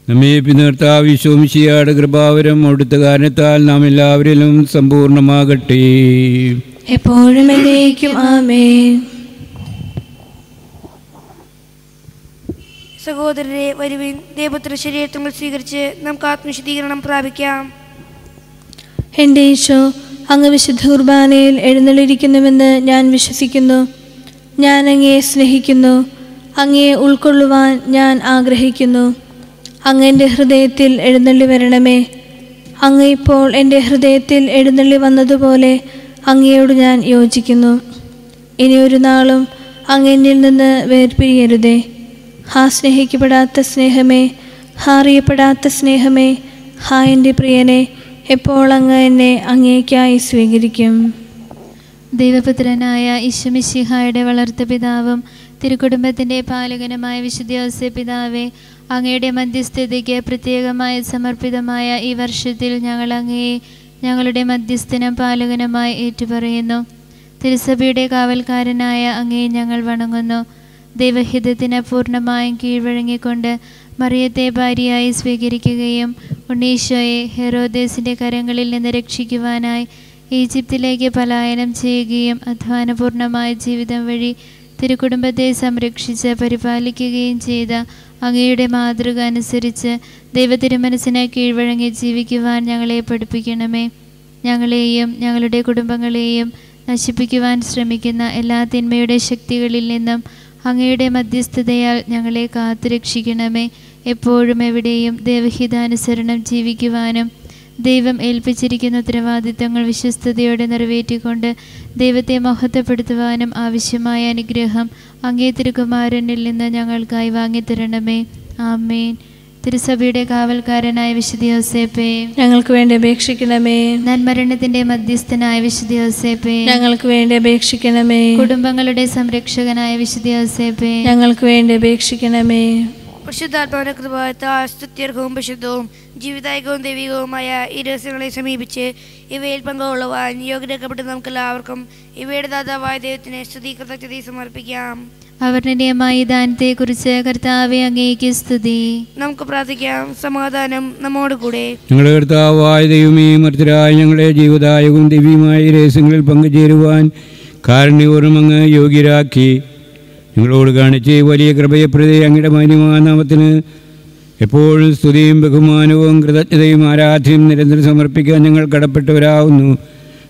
Speaker 2: നമ്മെ പിന്നർത്താവ് ശോമിശിയാട് കൃപാവരം അവിടുത്തെ കാരണത്താൽ നാം എല്ലാവരിലും സമ്പൂർണമാകട്ടെ
Speaker 1: എപ്പോഴും
Speaker 5: സഹോദരരെ വരുവിൻ ദേവപുത്ര ശരീരത്വങ്ങൾ സ്വീകരിച്ച് നമുക്ക് ആത്മശുദ്ധീകരണം പ്രാപിക്കാം.
Speaker 1: എന്റെ ഈശോ അങ്ങ് വിശുദ്ധ കുർബാനയിൽ എഴുന്നള്ളിരിക്കുന്നുവെന്ന് ഞാൻ വിശ്വസിക്കുന്നു. ഞാൻ അങ്ങയെ സ്നേഹിക്കുന്നു. അങ്ങയെ ഉൾക്കൊള്ളുവാൻ ഞാൻ ആഗ്രഹിക്കുന്നു. അങ്ങ് എന്റെ ഹൃദയത്തിൽ എഴുന്നള്ളി വരണമേ. അങ്ങ് ഇപ്പോൾ എന്റെ ഹൃദയത്തിൽ എഴുന്നള്ളി വന്നതുപോലെ അങ്ങയോട് ഞാൻ യോജിക്കുന്നു. ഇനി ഒരു നാളും അങ്ങ് എന്നിൽ നിന്ന് വേർപിരിയരുതേ. ഹാ സ്നേഹിക്കപ്പെടാത്ത സ്നേഹമേ. ഹാ അറിയപ്പെടാത്ത സ്നേഹമേ. ഹാ എന്റെ പ്രിയനെ എപ്പോൾ അങ്ങ് എന്നെ അങ്ങേക്കായി സ്വീകരിക്കും.
Speaker 4: ദൈവപുത്രനായ ഈശ്വമിശിഹായുടെ വളർത്തു പിതാവും തിരുക്കുടുംബത്തിന്റെ പാലകനുമായ വിശുദ്ധ പിതാവേ അങ്ങയുടെ മധ്യസ്ഥതയ്ക്ക് പ്രത്യേകമായി സമർപ്പിതമായ ഈ വർഷത്തിൽ ഞങ്ങൾ അങ്ങയെ ഞങ്ങളുടെ മധ്യസ്ഥനും പാലകനുമായി ഏറ്റുപറയുന്നു. തിരുസഭയുടെ കാവൽക്കാരനായ അങ്ങയെ ഞങ്ങൾ വണങ്ങുന്നു. ദൈവഹിതത്തിന് പൂർണമായും കീഴ്വഴങ്ങിക്കൊണ്ട് മറിയത്തെ ഭാര്യയായി സ്വീകരിക്കുകയും ഉണ്ണീശോയെ ഹെറോദേസിന്റെ കരങ്ങളിൽ നിന്ന് രക്ഷിക്കുവാനായി ഈജിപ്തിലേക്ക് പലായനം ചെയ്യുകയും അധ്വാനപൂർണമായ ജീവിതം വഴി തിരുക്കുടുംബത്തെ സംരക്ഷിച്ച് പരിപാലിക്കുകയും ചെയ്ത അങ്ങയുടെ മാതൃക അനുസരിച്ച് ദൈവതിരുമനസ്സിനെ കീഴ്വഴങ്ങി ജീവിക്കുവാൻ ഞങ്ങളെ പഠിപ്പിക്കണമേ. ഞങ്ങളെയും ഞങ്ങളുടെ കുടുംബങ്ങളെയും നശിപ്പിക്കുവാൻ ശ്രമിക്കുന്ന എല്ലാ തിന്മയുടെ ശക്തികളിൽ നിന്നും അങ്ങയുടെ മധ്യസ്ഥതയാൽ ഞങ്ങളെ കാത്തുരക്ഷിക്കണമേ. എപ്പോഴും എവിടെയും ദൈവഹിതാനുസരണം ജീവിക്കുവാനും ദൈവം ഏൽപ്പിച്ചിരിക്കുന്ന ഉത്തരവാദിത്തങ്ങൾ വിശ്വസ്തയോടെ നിറവേറ്റിക്കൊണ്ട് ദൈവത്തെ മഹത്വപ്പെടുത്തുവാനും ആവശ്യമായ അനുഗ്രഹം അങ്ങേ തിരുകുമാരനിൽ നിന്ന് ഞങ്ങൾക്കായി വാങ്ങിത്തരണമേ. ആമേൻ. തിരുസഭയുടെ കാവൽക്കാരനായ വിശുദ്ധ യോസേപ്പേ.
Speaker 1: ഞങ്ങൾക്ക് വേണ്ടി അപേക്ഷിക്കണമേ.
Speaker 4: നന്മരണത്തിന്റെ മധ്യസ്ഥനായ വിശുദ്ധ യോസേപ്പേ.
Speaker 1: ഞങ്ങൾക്ക് വേണ്ടി അപേക്ഷിക്കണമേ.
Speaker 4: കുടുംബങ്ങളുടെ സംരക്ഷകനായ വിശുദ്ധ യോസേപ്പേ.
Speaker 1: ഞങ്ങൾക്ക് വേണ്ടി അപേക്ഷിക്കണമേ.
Speaker 5: പരിശുദ്ധാത്മാവിന്റെ കൃപത്താൽ സ്തുത്യർഹവും പരിശുദ്ധവും ജീവിതായകവും ദൈവികവുമായ ഈ രഹസ്യങ്ങളെ സമീപിച്ച് ഇവയിൽ പങ്കുകൊള്ളുവാൻ യോഗ്യരാക്കപ്പെട്ട നമുക്ക് എല്ലാവർക്കും ഇവയുടെ ദാതാവായ ദൈവത്തിന് സ്തുതി കൃതജ്ഞത സമർപ്പിക്കാം.
Speaker 4: അവർണനീയമായ ദാനത്തെ ദാനത്തെക്കുറിച്ച് കർത്താവെ അങ്ങേക്ക് സ്തുതി.
Speaker 5: നമുക്ക് പ്രാർത്ഥിക്കാം. സമാധാനം നമ്മോട് കൂടെ.
Speaker 2: ഞങ്ങളുടെ കർത്താവായ ദൈവമേ മർത്തരായ ഞങ്ങളെ ജീവദായകവും ദിവ്യമായ രഹസ്യങ്ങളിൽ പങ്കുചേരുവാൻ കാരുണ്യപൂർവം അങ്ങ് യോഗ്യരാക്കി. ഞങ്ങളോട് കാണിച്ച് വലിയ കൃപയെ പ്രതി അങ്ങയുടെ മാന്യമാനാമത്തിന് എപ്പോഴും സ്തുതിയും ബഹുമാനവും കൃതജ്ഞതയും ആരാധ്യയും നിരന്തരം സമർപ്പിക്കാൻ ഞങ്ങൾ കടപ്പെട്ടവരാവുന്നു.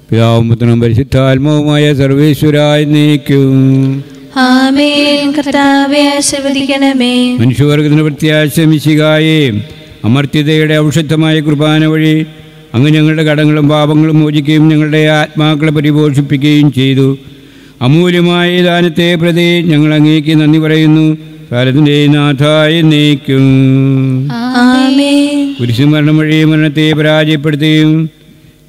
Speaker 2: പിതാവും പുത്രനും പരിശുദ്ധാത്മാവുമായ സർവേശ്വരായി നീക്കും മനുഷ്യവർഗത്തിന് പ്രത്യാശമിശികായേ അമർത്യതയുടെ ഔഷധമായ കുർബാന വഴി അങ്ങ് ഞങ്ങളുടെ കടങ്ങളും പാപങ്ങളും മോചിക്കുകയും ഞങ്ങളുടെ ആത്മാക്കളെ പരിപോഷിപ്പിക്കുകയും ചെയ്തു. അമൂല്യമായ ദാനത്തെ പ്രതി ഞങ്ങൾ അങ്ങേക്ക് നന്ദി പറയുന്നു. കാലത്തിന്റെ നാഥായി നീക്കും കുരിശുമരണം വഴി മരണത്തെ പരാജയപ്പെടുത്തുകയും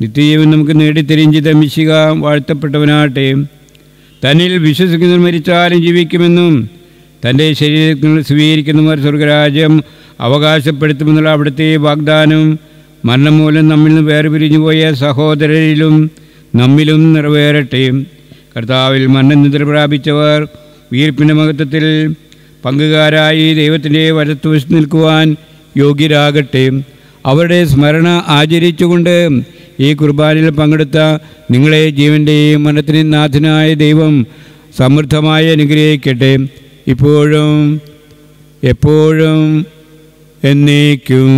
Speaker 2: നിത്യജീവൻ നമുക്ക് നേടിത്തരിയും തമ്മിശിക മിശിക വാഴ്ത്തപ്പെട്ടവനാട്ടെ തന്നിൽ വിശ്വസിക്കുന്നവർ മരിച്ചാലും ജീവിക്കുമെന്നും തന്റെ ശരീരത്തിൽ സ്വീകരിക്കുന്നവർ സ്വർഗരാജ്യം അവകാശപ്പെടുത്തുമെന്നുള്ള അവിടുത്തെ വാഗ്ദാനം മരണം മൂലം നമ്മിൽ നിന്ന് വേർപിരിഞ്ഞുപോയ സഹോദരരിലും നമ്മിലും നിറവേറട്ടെ. കർത്താവിൽ മരണനിദ്ര പ്രാപിച്ചവർ വീർപ്പിന്റെ മഹത്വത്തിൽ പങ്കുകാരായി ദൈവത്തിന്റെ വലത്തുവശത്ത് നിൽക്കുവാൻ യോഗ്യരാകട്ടെ. അവരുടെ സ്മരണ ആചരിച്ചുകൊണ്ട് ഈ കുർബാനയിൽ പങ്കെടുത്ത നിങ്ങളെ ജീവന്റെയും മരണത്തിന്റെയും നാഥനായ ദൈവം സമൃദ്ധമായി അനുഗ്രഹിക്കട്ടെ. ഇപ്പോഴും എപ്പോഴും എന്നേക്കും.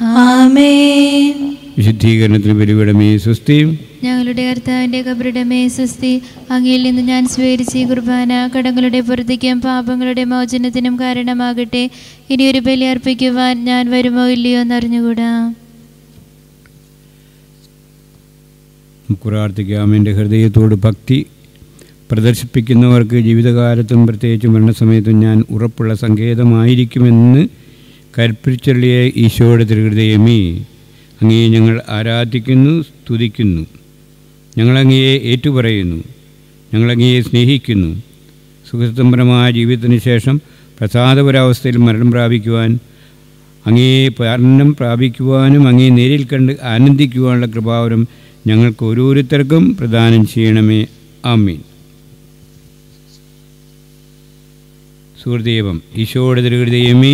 Speaker 1: ആമേൻ.
Speaker 2: വിശുദ്ധീകരണത്തിന് ബലിപീഠമേ സ്വസ്തി.
Speaker 4: ഞങ്ങളുടെ കർത്താവിന്റെ കബറിടമേ സ്വസ്തി. അങ്ങയിൽ നിന്ന് ഞാൻ സ്വീകരിച്ച ഈ കുർബാന കടങ്ങളുടെ പുറത്തേക്കും പാപങ്ങളുടെ മോചനത്തിനും കാരണമാകട്ടെ. ഇനിയൊരു ബലി അർപ്പിക്കുവാൻ ഞാൻ വരുമോ ഇല്ലയോ എന്നറിഞ്ഞുകൂടാ.
Speaker 2: പ്രാർത്ഥിക്കാം. എന്റെ ഹൃദയത്തോട് ഭക്തി പ്രദർശിപ്പിക്കുന്നവർക്ക് ജീവിതകാലത്തും പ്രത്യേകിച്ച് മരണസമയത്തും ഞാൻ ഉറപ്പുള്ള സങ്കേതമായിരിക്കുമെന്ന് കൽപ്പിച്ചുള്ളിയ ഈശോയുടെ തിരുഹൃദയമേ. അങ്ങയെ ഞങ്ങൾ ആരാധിക്കുന്നു സ്തുതിക്കുന്നു. ഞങ്ങളങ്ങയെ ഏറ്റുപറയുന്നു. ഞങ്ങളങ്ങയെ സ്നേഹിക്കുന്നു. സുഖസംബരമായ ജീവിതത്തിന് ശേഷം പ്രസാദപരാവസ്ഥയിൽ മരണം പ്രാപിക്കുവാൻ അങ്ങേ മരണം പ്രാപിക്കുവാനും അങ്ങേ നേരിൽ കണ്ട് ആനന്ദിക്കുവാനുള്ള കൃപാവരം ഞങ്ങൾക്ക് ഓരോരുത്തർക്കും പ്രദാനം ചെയ്യണമേ. ആമീൻ. സുഹൃദൈവം ഈശോയുടെ തിരുഹൃദയമേ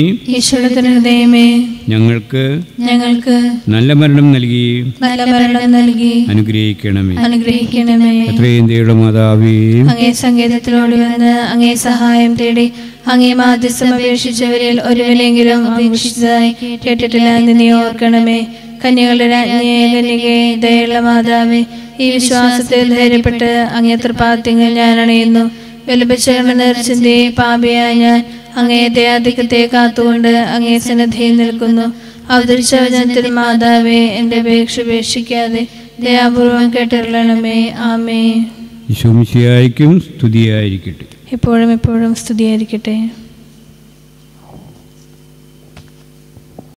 Speaker 1: ഹൃദയമേ
Speaker 2: ഞങ്ങൾക്ക്
Speaker 1: ഞങ്ങൾക്ക്
Speaker 2: നല്ല മരണം നൽകി
Speaker 1: നല്ല മരണം നൽകി
Speaker 2: അനുഗ്രഹിക്കണമേ.
Speaker 1: അനുഗ്രഹിക്കണമേ.
Speaker 2: എത്രയും ദൈവയുടെ മാതാവേ
Speaker 1: അങ്ങേ സങ്കേതത്തിലോട് വന്ന് അങ്ങേ സഹായം തേടി അങ്ങേ മാധ്യസ്ഥം അപേക്ഷിച്ചവരിൽ ഒരുവനെങ്കിലും അപേക്ഷിച്ചതായി കേട്ടിട്ടില്ല എന്ന് നീ ഓർക്കണമേ. കന്യകളുടെ രാജ്ഞിയെ കന്യകയെ ദയുള്ള മാതാവേ ഈ വിശ്വാസത്തിൽ ധൈര്യപ്പെട്ട് അങ്ങേ പാത്യങ്ങൾ ഞാൻ അണയുന്നു. വിലപിച്ചകർന്ന നേർച്ചിന്റെ പാപിയായ ഞാൻ അങ്ങേത്തെ അധികത്തെ കാത്തുകൊണ്ട് അങ്ങേ സന്നദ്ധിയിൽ നിൽക്കുന്നു. അവതരിച്ച വചനത്തിൽ മാതാവേ എന്റെ അപേക്ഷ ഉപേക്ഷിക്കാതെ ദയാപൂർവം കേട്ടിരളണമേ. ആമേ
Speaker 2: ഈശോമിശിയായിരിക്കും സ്തുതിയായിരിക്കട്ടെ.
Speaker 1: എപ്പോഴും എപ്പോഴും സ്തുതിയായിരിക്കട്ടെ.